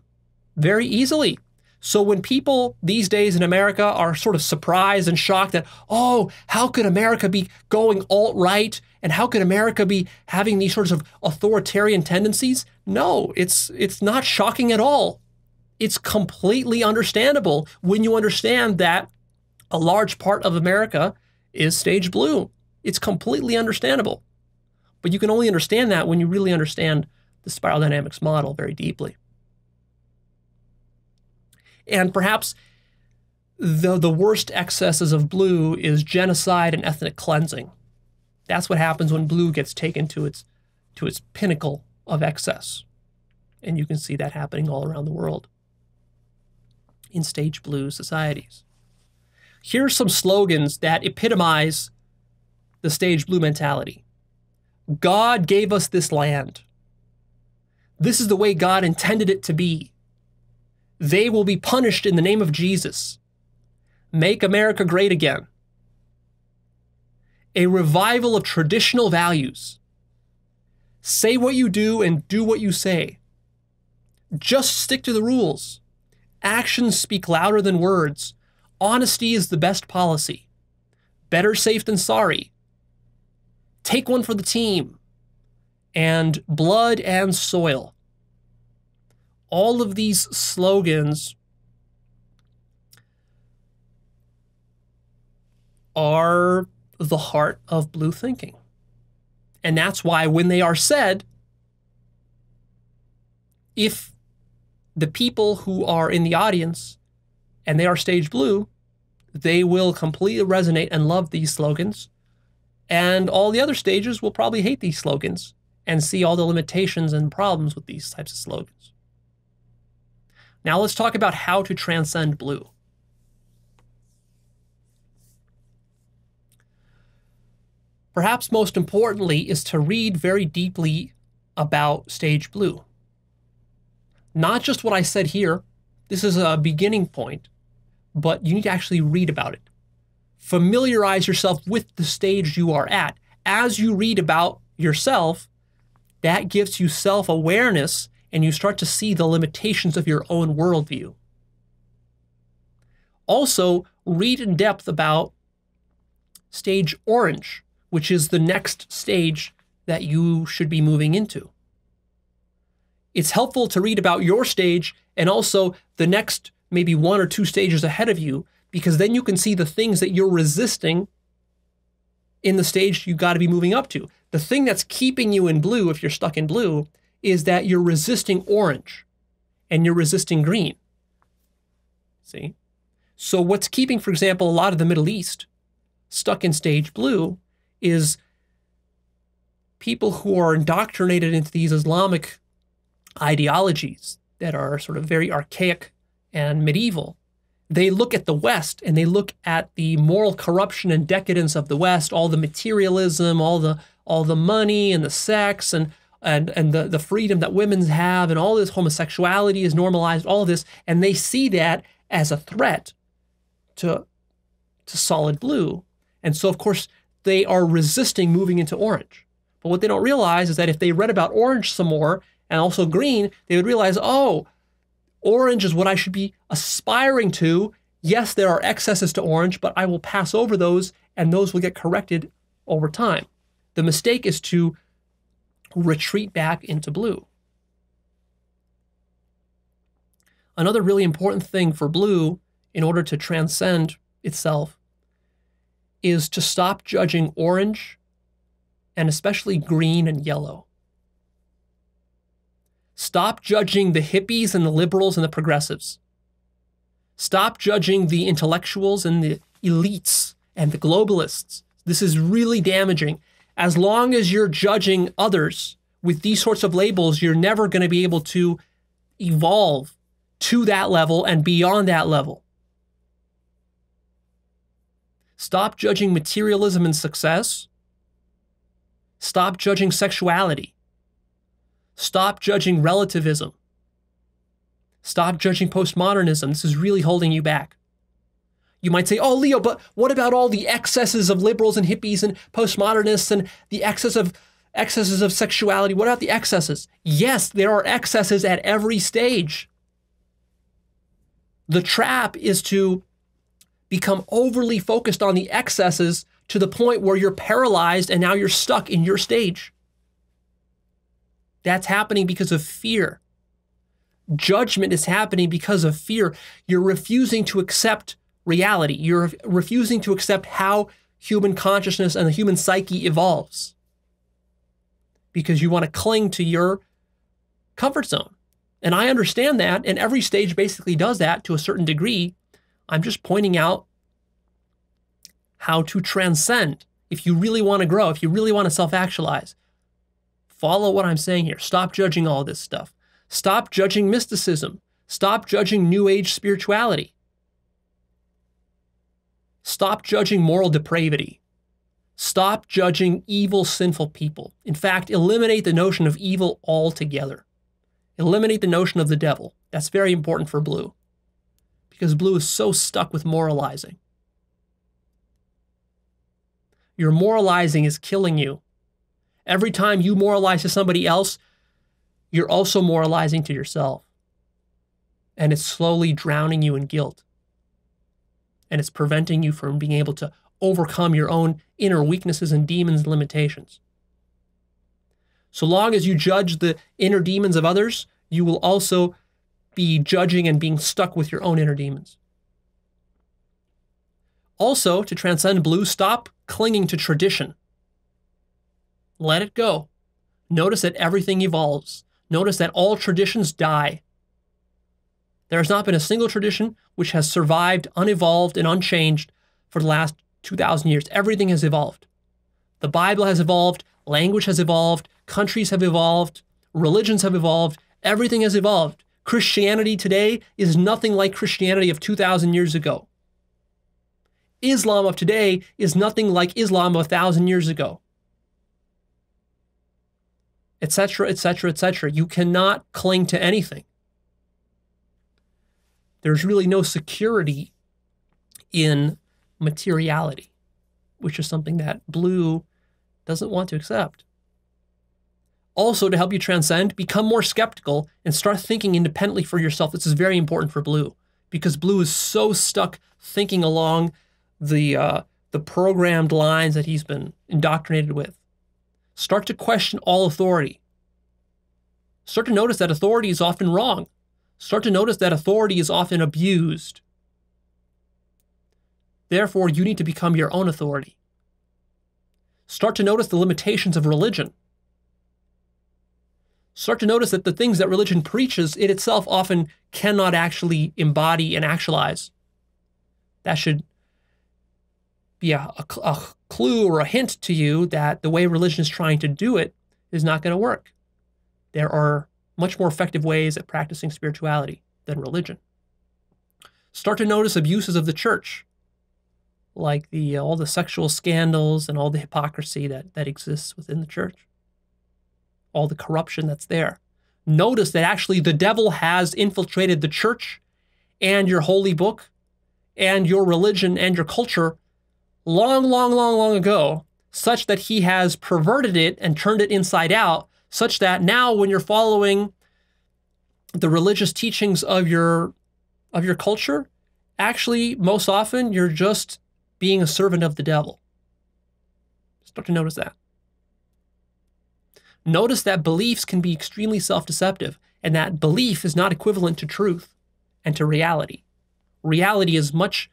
A: very easily. So when people these days in America are sort of surprised and shocked that, oh, how could America be going alt right? And how could America be having these sorts of authoritarian tendencies? No, it's it's not shocking at all. It's completely understandable when you understand that a large part of America is stage blue. It's completely understandable. But you can only understand that when you really understand the spiral dynamics model very deeply. And perhaps the, the worst excesses of blue is genocide and ethnic cleansing. That's what happens when blue gets taken to its, to its pinnacle of excess. And you can see that happening all around the world in stage blue societies. Here are some slogans that epitomize the stage blue mentality God gave us this land. This is the way God intended it to be. They will be punished in the name of Jesus. Make America great again. A revival of traditional values. Say what you do and do what you say. Just stick to the rules. Actions speak louder than words. Honesty is the best policy. Better safe than sorry. Take one for the team. And blood and soil all of these slogans are the heart of blue thinking. And that's why when they are said, if the people who are in the audience and they are stage blue, they will completely resonate and love these slogans. And all the other stages will probably hate these slogans and see all the limitations and problems with these types of slogans. Now let's talk about how to transcend blue. Perhaps most importantly is to read very deeply about stage blue. Not just what I said here, this is a beginning point, but you need to actually read about it. Familiarize yourself with the stage you are at. As you read about yourself, that gives you self awareness and you start to see the limitations of your own worldview. Also, read in depth about stage orange, which is the next stage that you should be moving into. It's helpful to read about your stage and also the next maybe one or two stages ahead of you, because then you can see the things that you're resisting in the stage you've got to be moving up to. The thing that's keeping you in blue, if you're stuck in blue, is that you're resisting orange and you're resisting green. See? So, what's keeping, for example, a lot of the Middle East stuck in stage blue is people who are indoctrinated into these Islamic ideologies that are sort of very archaic and medieval. they look at the West and they look at the moral corruption and decadence of the West, all the materialism, all the all the money and the sex and and and the, the freedom that women have and all this homosexuality is normalized, all this, and they see that as a threat to to solid blue. And so of course they are resisting moving into orange. But what they don't realize is that if they read about orange some more and also green, they would realize, oh, Orange is what I should be aspiring to. Yes, there are excesses to orange, but I will pass over those and those will get corrected over time. The mistake is to retreat back into blue. Another really important thing for blue in order to transcend itself is to stop judging orange and especially green and yellow. Stop judging the hippies and the liberals and the progressives. Stop judging the intellectuals and the elites and the globalists. This is really damaging. As long as you're judging others with these sorts of labels, you're never going to be able to evolve to that level and beyond that level. Stop judging materialism and success. Stop judging sexuality. Stop judging relativism. Stop judging postmodernism. This is really holding you back. You might say, oh, Leo, but what about all the excesses of liberals and hippies and postmodernists and the excess of excesses of sexuality? What about the excesses? Yes, there are excesses at every stage. The trap is to become overly focused on the excesses to the point where you're paralyzed and now you're stuck in your stage. That's happening because of fear. Judgment is happening because of fear. You're refusing to accept reality. You're refusing to accept how human consciousness and the human psyche evolves because you want to cling to your comfort zone. And I understand that, and every stage basically does that to a certain degree. I'm just pointing out how to transcend. If you really want to grow, if you really want to self actualize, Follow what I'm saying here. Stop judging all this stuff. Stop judging mysticism. Stop judging New Age spirituality. Stop judging moral depravity. Stop judging evil, sinful people. In fact, eliminate the notion of evil altogether. Eliminate the notion of the devil. That's very important for blue because blue is so stuck with moralizing. Your moralizing is killing you Every time you moralize to somebody else, you're also moralizing to yourself. And it's slowly drowning you in guilt. And it's preventing you from being able to overcome your own inner weaknesses and demons limitations. So long as you judge the inner demons of others, you will also be judging and being stuck with your own inner demons. Also, to transcend blue, stop clinging to tradition. Let it go. Notice that everything evolves. Notice that all traditions die. There has not been a single tradition which has survived unevolved and unchanged for the last 2,000 years. Everything has evolved. The Bible has evolved, language has evolved, countries have evolved, religions have evolved, everything has evolved. Christianity today is nothing like Christianity of 2,000 years ago. Islam of today is nothing like Islam of 1,000 years ago etc., etc., etc. You cannot cling to anything. There's really no security in materiality, which is something that blue doesn't want to accept. Also, to help you transcend, become more skeptical and start thinking independently for yourself. This is very important for blue because blue is so stuck thinking along the uh, the programmed lines that he's been indoctrinated with. Start to question all authority. Start to notice that authority is often wrong. Start to notice that authority is often abused. Therefore, you need to become your own authority. Start to notice the limitations of religion. Start to notice that the things that religion preaches, it itself often cannot actually embody and actualize. That should be a, a, a clue or a hint to you that the way religion is trying to do it is not going to work. There are much more effective ways at practicing spirituality than religion. Start to notice abuses of the church, like the uh, all the sexual scandals and all the hypocrisy that that exists within the church. All the corruption that's there. Notice that actually the devil has infiltrated the church and your holy book and your religion and your culture long, long, long, long ago, such that he has perverted it and turned it inside out, such that now when you're following the religious teachings of your of your culture, actually most often you're just being a servant of the devil. Start to notice that. Notice that beliefs can be extremely self-deceptive and that belief is not equivalent to truth and to reality. Reality is much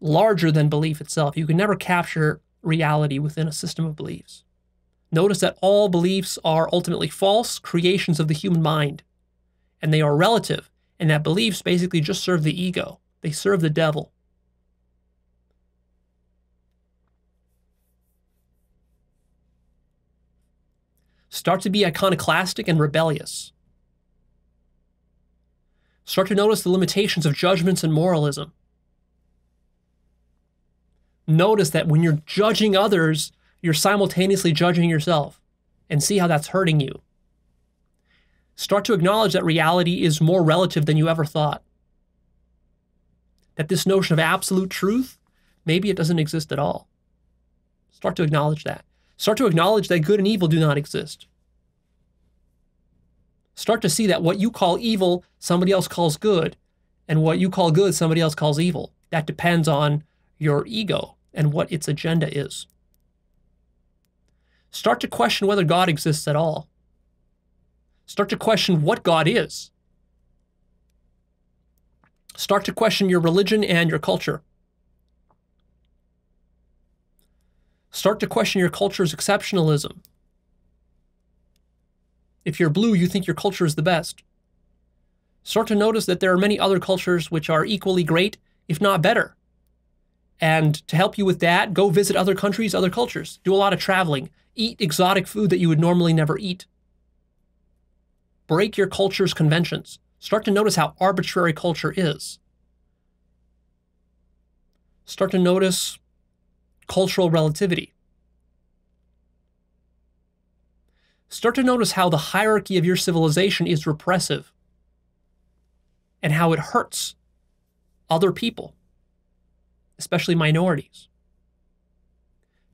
A: larger than belief itself. You can never capture reality within a system of beliefs. Notice that all beliefs are ultimately false creations of the human mind, and they are relative, and that beliefs basically just serve the ego, they serve the devil. Start to be iconoclastic and rebellious. Start to notice the limitations of judgments and moralism notice that when you're judging others, you're simultaneously judging yourself and see how that's hurting you. Start to acknowledge that reality is more relative than you ever thought. That this notion of absolute truth, maybe it doesn't exist at all. Start to acknowledge that. Start to acknowledge that good and evil do not exist. Start to see that what you call evil, somebody else calls good, and what you call good, somebody else calls evil. That depends on your ego and what its agenda is. Start to question whether God exists at all. Start to question what God is. Start to question your religion and your culture. Start to question your culture's exceptionalism. If you're blue, you think your culture is the best. Start to notice that there are many other cultures which are equally great, if not better. And to help you with that, go visit other countries, other cultures. Do a lot of traveling. Eat exotic food that you would normally never eat. Break your culture's conventions. Start to notice how arbitrary culture is. Start to notice cultural relativity. Start to notice how the hierarchy of your civilization is repressive and how it hurts other people especially minorities.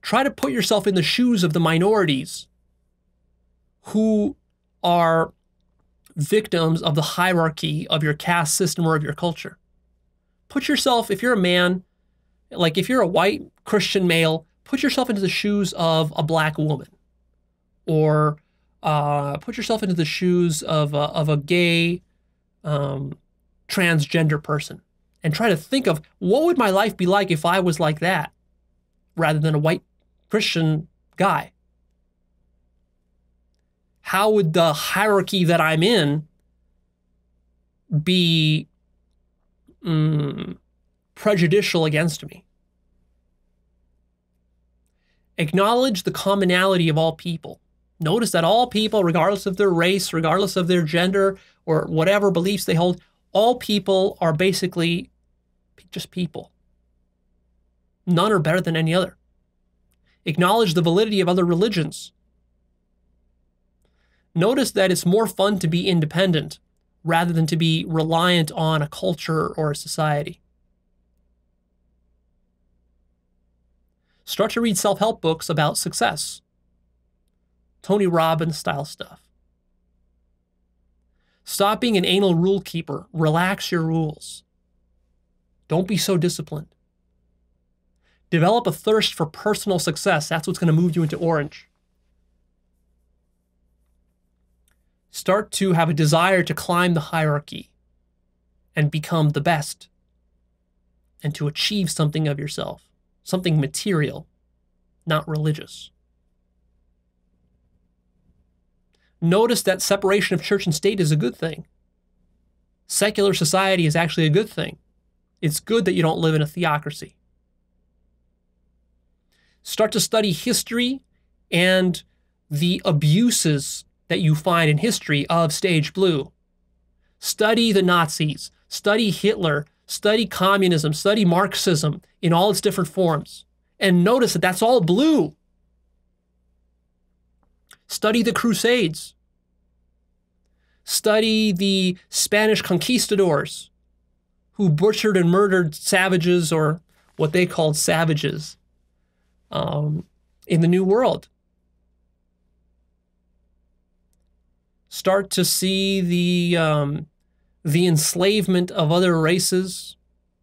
A: Try to put yourself in the shoes of the minorities who are victims of the hierarchy of your caste system or of your culture. Put yourself, if you're a man, like if you're a white Christian male, put yourself into the shoes of a black woman, or uh, put yourself into the shoes of a, of a gay um, transgender person and try to think of what would my life be like if I was like that rather than a white Christian guy? How would the hierarchy that I'm in be mm, prejudicial against me? Acknowledge the commonality of all people. Notice that all people, regardless of their race, regardless of their gender, or whatever beliefs they hold, all people are basically just people. None are better than any other. Acknowledge the validity of other religions. Notice that it's more fun to be independent rather than to be reliant on a culture or a society. Start to read self help books about success, Tony Robbins style stuff. Stop being an anal rule keeper. Relax your rules. Don't be so disciplined. Develop a thirst for personal success. That's what's going to move you into orange. Start to have a desire to climb the hierarchy and become the best and to achieve something of yourself, something material, not religious. Notice that separation of church and state is a good thing. Secular society is actually a good thing. It's good that you don't live in a theocracy. Start to study history and the abuses that you find in history of Stage Blue. Study the Nazis, study Hitler, Study communism, study Marxism in all its different forms, and notice that that's all blue. Study the Crusades. Study the Spanish conquistadors who butchered and murdered savages or what they called savages um, in the New World. Start to see the um, the enslavement of other races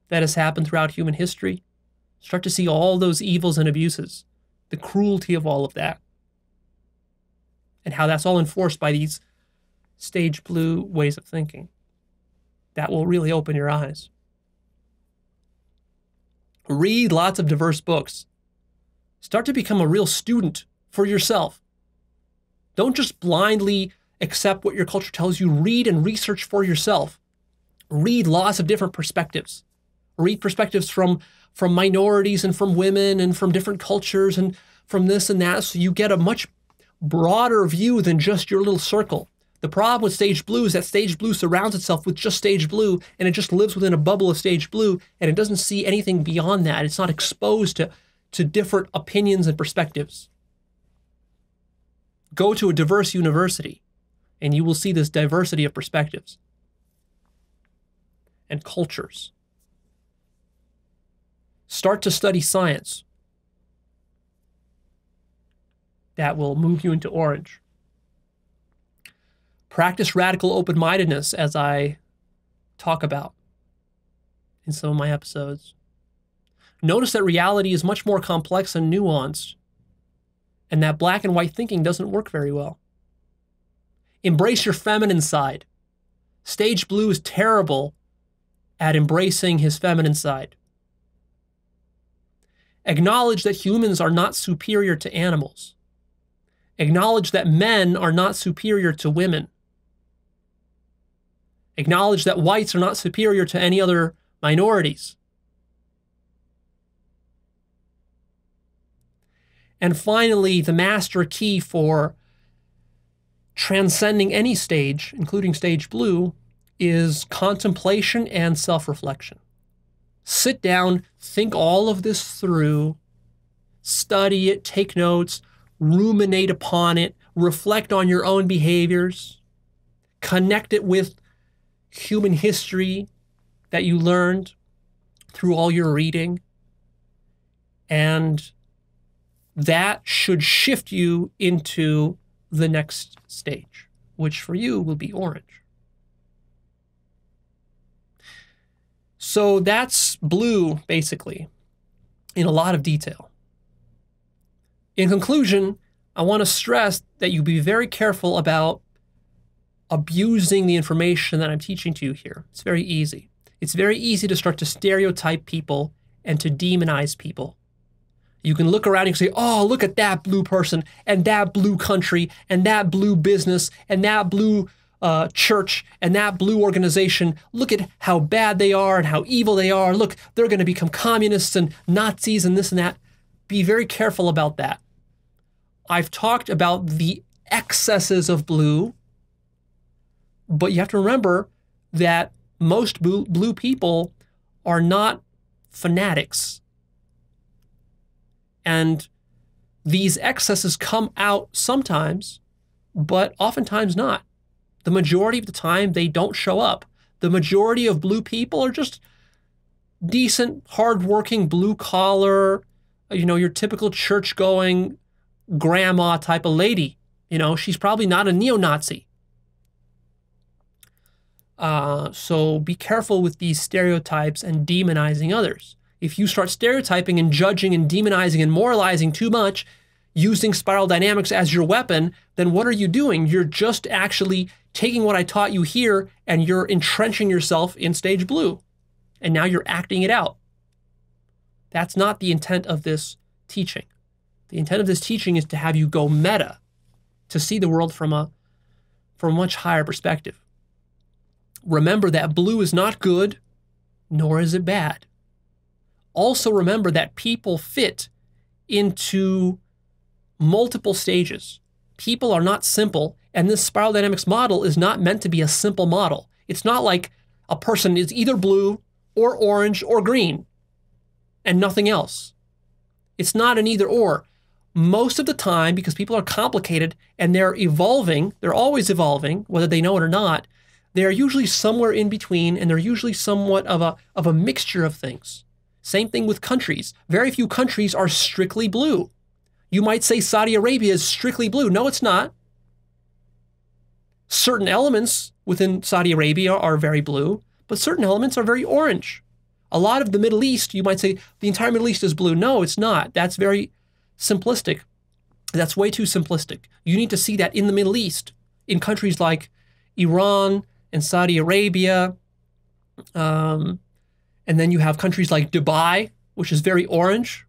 A: that has happened throughout human history. Start to see all those evils and abuses, the cruelty of all of that, and how that's all enforced by these stage blue ways of thinking. That will really open your eyes. Read lots of diverse books. Start to become a real student for yourself. Don't just blindly accept what your culture tells you. Read and research for yourself. Read lots of different perspectives. Read perspectives from, from minorities and from women and from different cultures and from this and that so you get a much broader view than just your little circle. The problem with stage blue is that stage blue surrounds itself with just stage blue and it just lives within a bubble of stage blue and it doesn't see anything beyond that. It's not exposed to, to different opinions and perspectives. Go to a diverse university and you will see this diversity of perspectives and cultures. Start to study science. That will move you into orange. Practice radical open mindedness, as I talk about in some of my episodes. Notice that reality is much more complex and nuanced, and that black and white thinking doesn't work very well. Embrace your feminine side. Stage Blue is terrible at embracing his feminine side. Acknowledge that humans are not superior to animals. Acknowledge that men are not superior to women. Acknowledge that whites are not superior to any other minorities. And finally, the master key for transcending any stage, including stage blue, is contemplation and self reflection. Sit down, think all of this through, study it, take notes, ruminate upon it, reflect on your own behaviors, connect it with human history that you learned through all your reading. And that should shift you into the next stage, which for you will be orange. So that's blue, basically, in a lot of detail. In conclusion, I want to stress that you be very careful about abusing the information that I'm teaching to you here. It's very easy. It's very easy to start to stereotype people and to demonize people. You can look around and say, oh, look at that blue person and that blue country and that blue business and that blue uh, church and that blue organization. Look at how bad they are and how evil they are. Look, they're going to become communists and Nazis and this and that. Be very careful about that. I've talked about the excesses of blue but you have to remember that most blue, blue people are not fanatics. And these excesses come out sometimes, but oftentimes not. The majority of the time, they don't show up. The majority of blue people are just decent, hardworking, blue collar, you know, your typical church going grandma type of lady. You know, she's probably not a neo Nazi. Uh, so be careful with these stereotypes and demonizing others. If you start stereotyping and judging and demonizing and moralizing too much, using spiral dynamics as your weapon, then what are you doing? You're just actually taking what I taught you here and you're entrenching yourself in stage blue. And now you're acting it out. That's not the intent of this teaching. The intent of this teaching is to have you go meta, to see the world from a from a much higher perspective remember that blue is not good, nor is it bad. Also, remember that people fit into multiple stages. People are not simple, and this spiral dynamics model is not meant to be a simple model. It's not like a person is either blue or orange or green and nothing else. It's not an either or. Most of the time, because people are complicated and they're evolving, they're always evolving, whether they know it or not, they are usually somewhere in between and they're usually somewhat of a, of a mixture of things. Same thing with countries. Very few countries are strictly blue. You might say Saudi Arabia is strictly blue. No, it's not. Certain elements within Saudi Arabia are very blue, but certain elements are very orange. A lot of the Middle East, you might say the entire Middle East is blue. No, it's not. That's very simplistic. That's way too simplistic. You need to see that in the Middle East, in countries like Iran and Saudi Arabia. Um, and then you have countries like Dubai, which is very orange,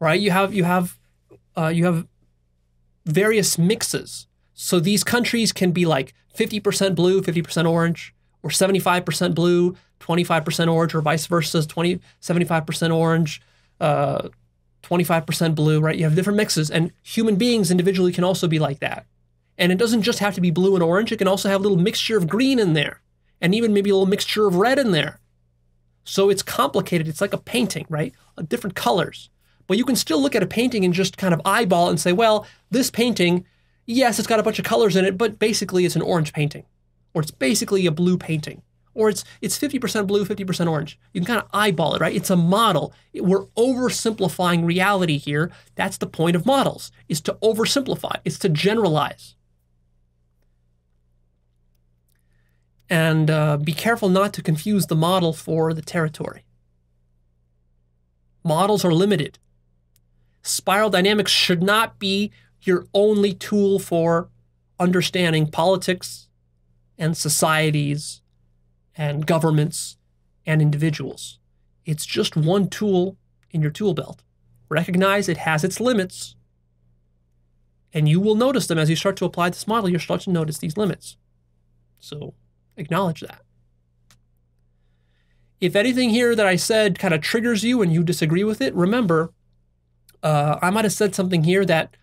A: right? You have you have uh, you have various mixes. So these countries can be like 50% blue, 50% orange, or 75% blue, 25% orange, or vice versa, 20, 75% orange, uh, 25% blue, right? You have different mixes, and human beings individually can also be like that. And it doesn't just have to be blue and orange, it can also have a little mixture of green in there, and even maybe a little mixture of red in there. So it's complicated. It's like a painting, right? Uh, different colors. But you can still look at a painting and just kind of eyeball and say, well, this painting, yes, it's got a bunch of colors in it, but basically it's an orange painting, or it's basically a blue painting, or it's it's 50% blue, 50% orange. You can kind of eyeball it, right? It's a model. We're oversimplifying reality here. That's the point of models, is to oversimplify. It's to generalize. And uh, be careful not to confuse the model for the territory. Models are limited. Spiral dynamics should not be your only tool for understanding politics and societies and governments and individuals. It's just one tool in your tool belt. Recognize it has its limits, and you will notice them as you start to apply this model. You'll start to notice these limits. So acknowledge that. If anything here that I said kind of triggers you and you disagree with it, remember, uh, I might have said something here that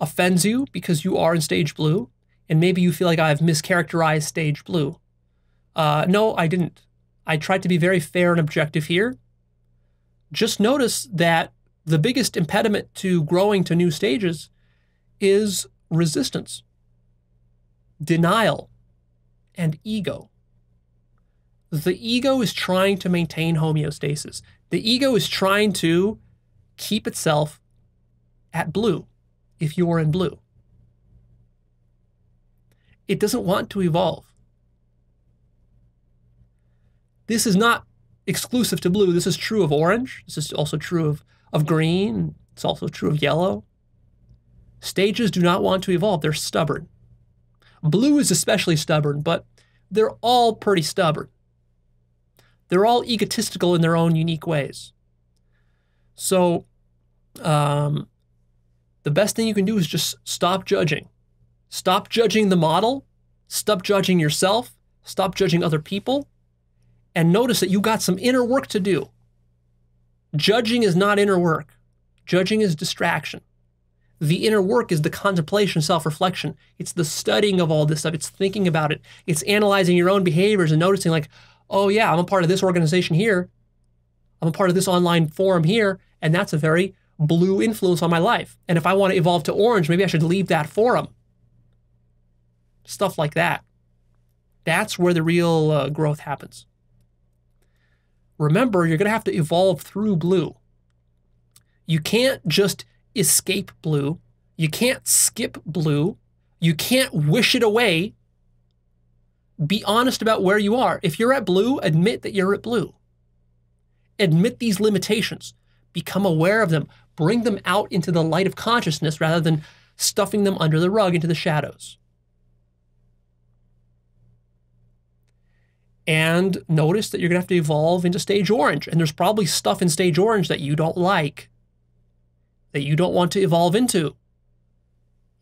A: offends you because you are in stage blue, and maybe you feel like I've mischaracterized stage blue. Uh, no, I didn't. I tried to be very fair and objective here. Just notice that the biggest impediment to growing to new stages is resistance, denial, and ego. The ego is trying to maintain homeostasis. The ego is trying to keep itself at blue if you are in blue. It doesn't want to evolve. This is not exclusive to blue. This is true of orange. This is also true of, of green. It's also true of yellow. Stages do not want to evolve. They're stubborn. Blue is especially stubborn, but they're all pretty stubborn. They're all egotistical in their own unique ways. So, um, the best thing you can do is just stop judging. Stop judging the model. Stop judging yourself. Stop judging other people and notice that you got some inner work to do. Judging is not inner work, judging is distraction. The inner work is the contemplation, self reflection. It's the studying of all this stuff. It's thinking about it. It's analyzing your own behaviors and noticing, like, oh, yeah, I'm a part of this organization here. I'm a part of this online forum here. And that's a very blue influence on my life. And if I want to evolve to orange, maybe I should leave that forum. Stuff like that. That's where the real uh, growth happens remember, you're going to have to evolve through blue. You can't just escape blue. You can't skip blue. You can't wish it away. Be honest about where you are. If you're at blue, admit that you're at blue. Admit these limitations. Become aware of them. Bring them out into the light of consciousness rather than stuffing them under the rug into the shadows. and notice that you're going to have to evolve into stage orange. And there's probably stuff in stage orange that you don't like, that you don't want to evolve into.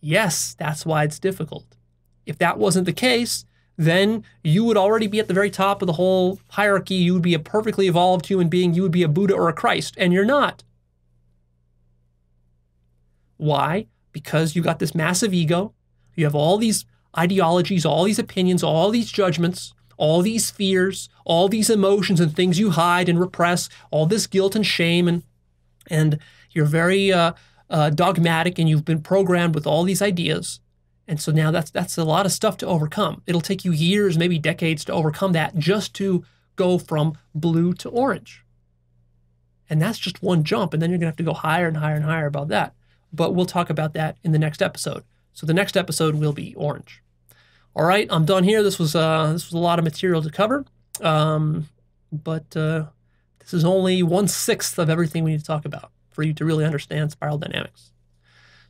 A: Yes, that's why it's difficult. If that wasn't the case, then you would already be at the very top of the whole hierarchy. You would be a perfectly evolved human being. You would be a Buddha or a Christ, and you're not. Why? Because you got this massive ego. You have all these ideologies, all these opinions, all these judgments all these fears, all these emotions and things you hide and repress, all this guilt and shame, and and you're very uh, uh, dogmatic, and you've been programmed with all these ideas. And so now that's that's a lot of stuff to overcome. It'll take you years, maybe decades, to overcome that just to go from blue to orange. And that's just one jump, and then you're gonna have to go higher and higher and higher about that. But we'll talk about that in the next episode. So the next episode will be orange. All right, I'm done here. This was uh, this was a lot of material to cover, um, but uh, this is only one sixth of everything we need to talk about for you to really understand spiral dynamics.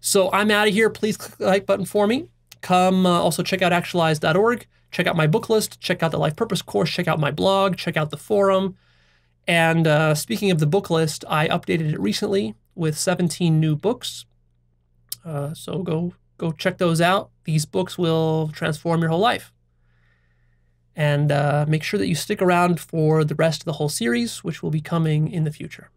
A: So I'm out of here. Please click the like button for me. Come uh, also check out actualized.org. Check out my book list. Check out the life purpose course. Check out my blog. Check out the forum. And uh, speaking of the book list, I updated it recently with 17 new books. Uh, so go go check those out. These books will transform your whole life. And uh, make sure that you stick around for the rest of the whole series, which will be coming in the future.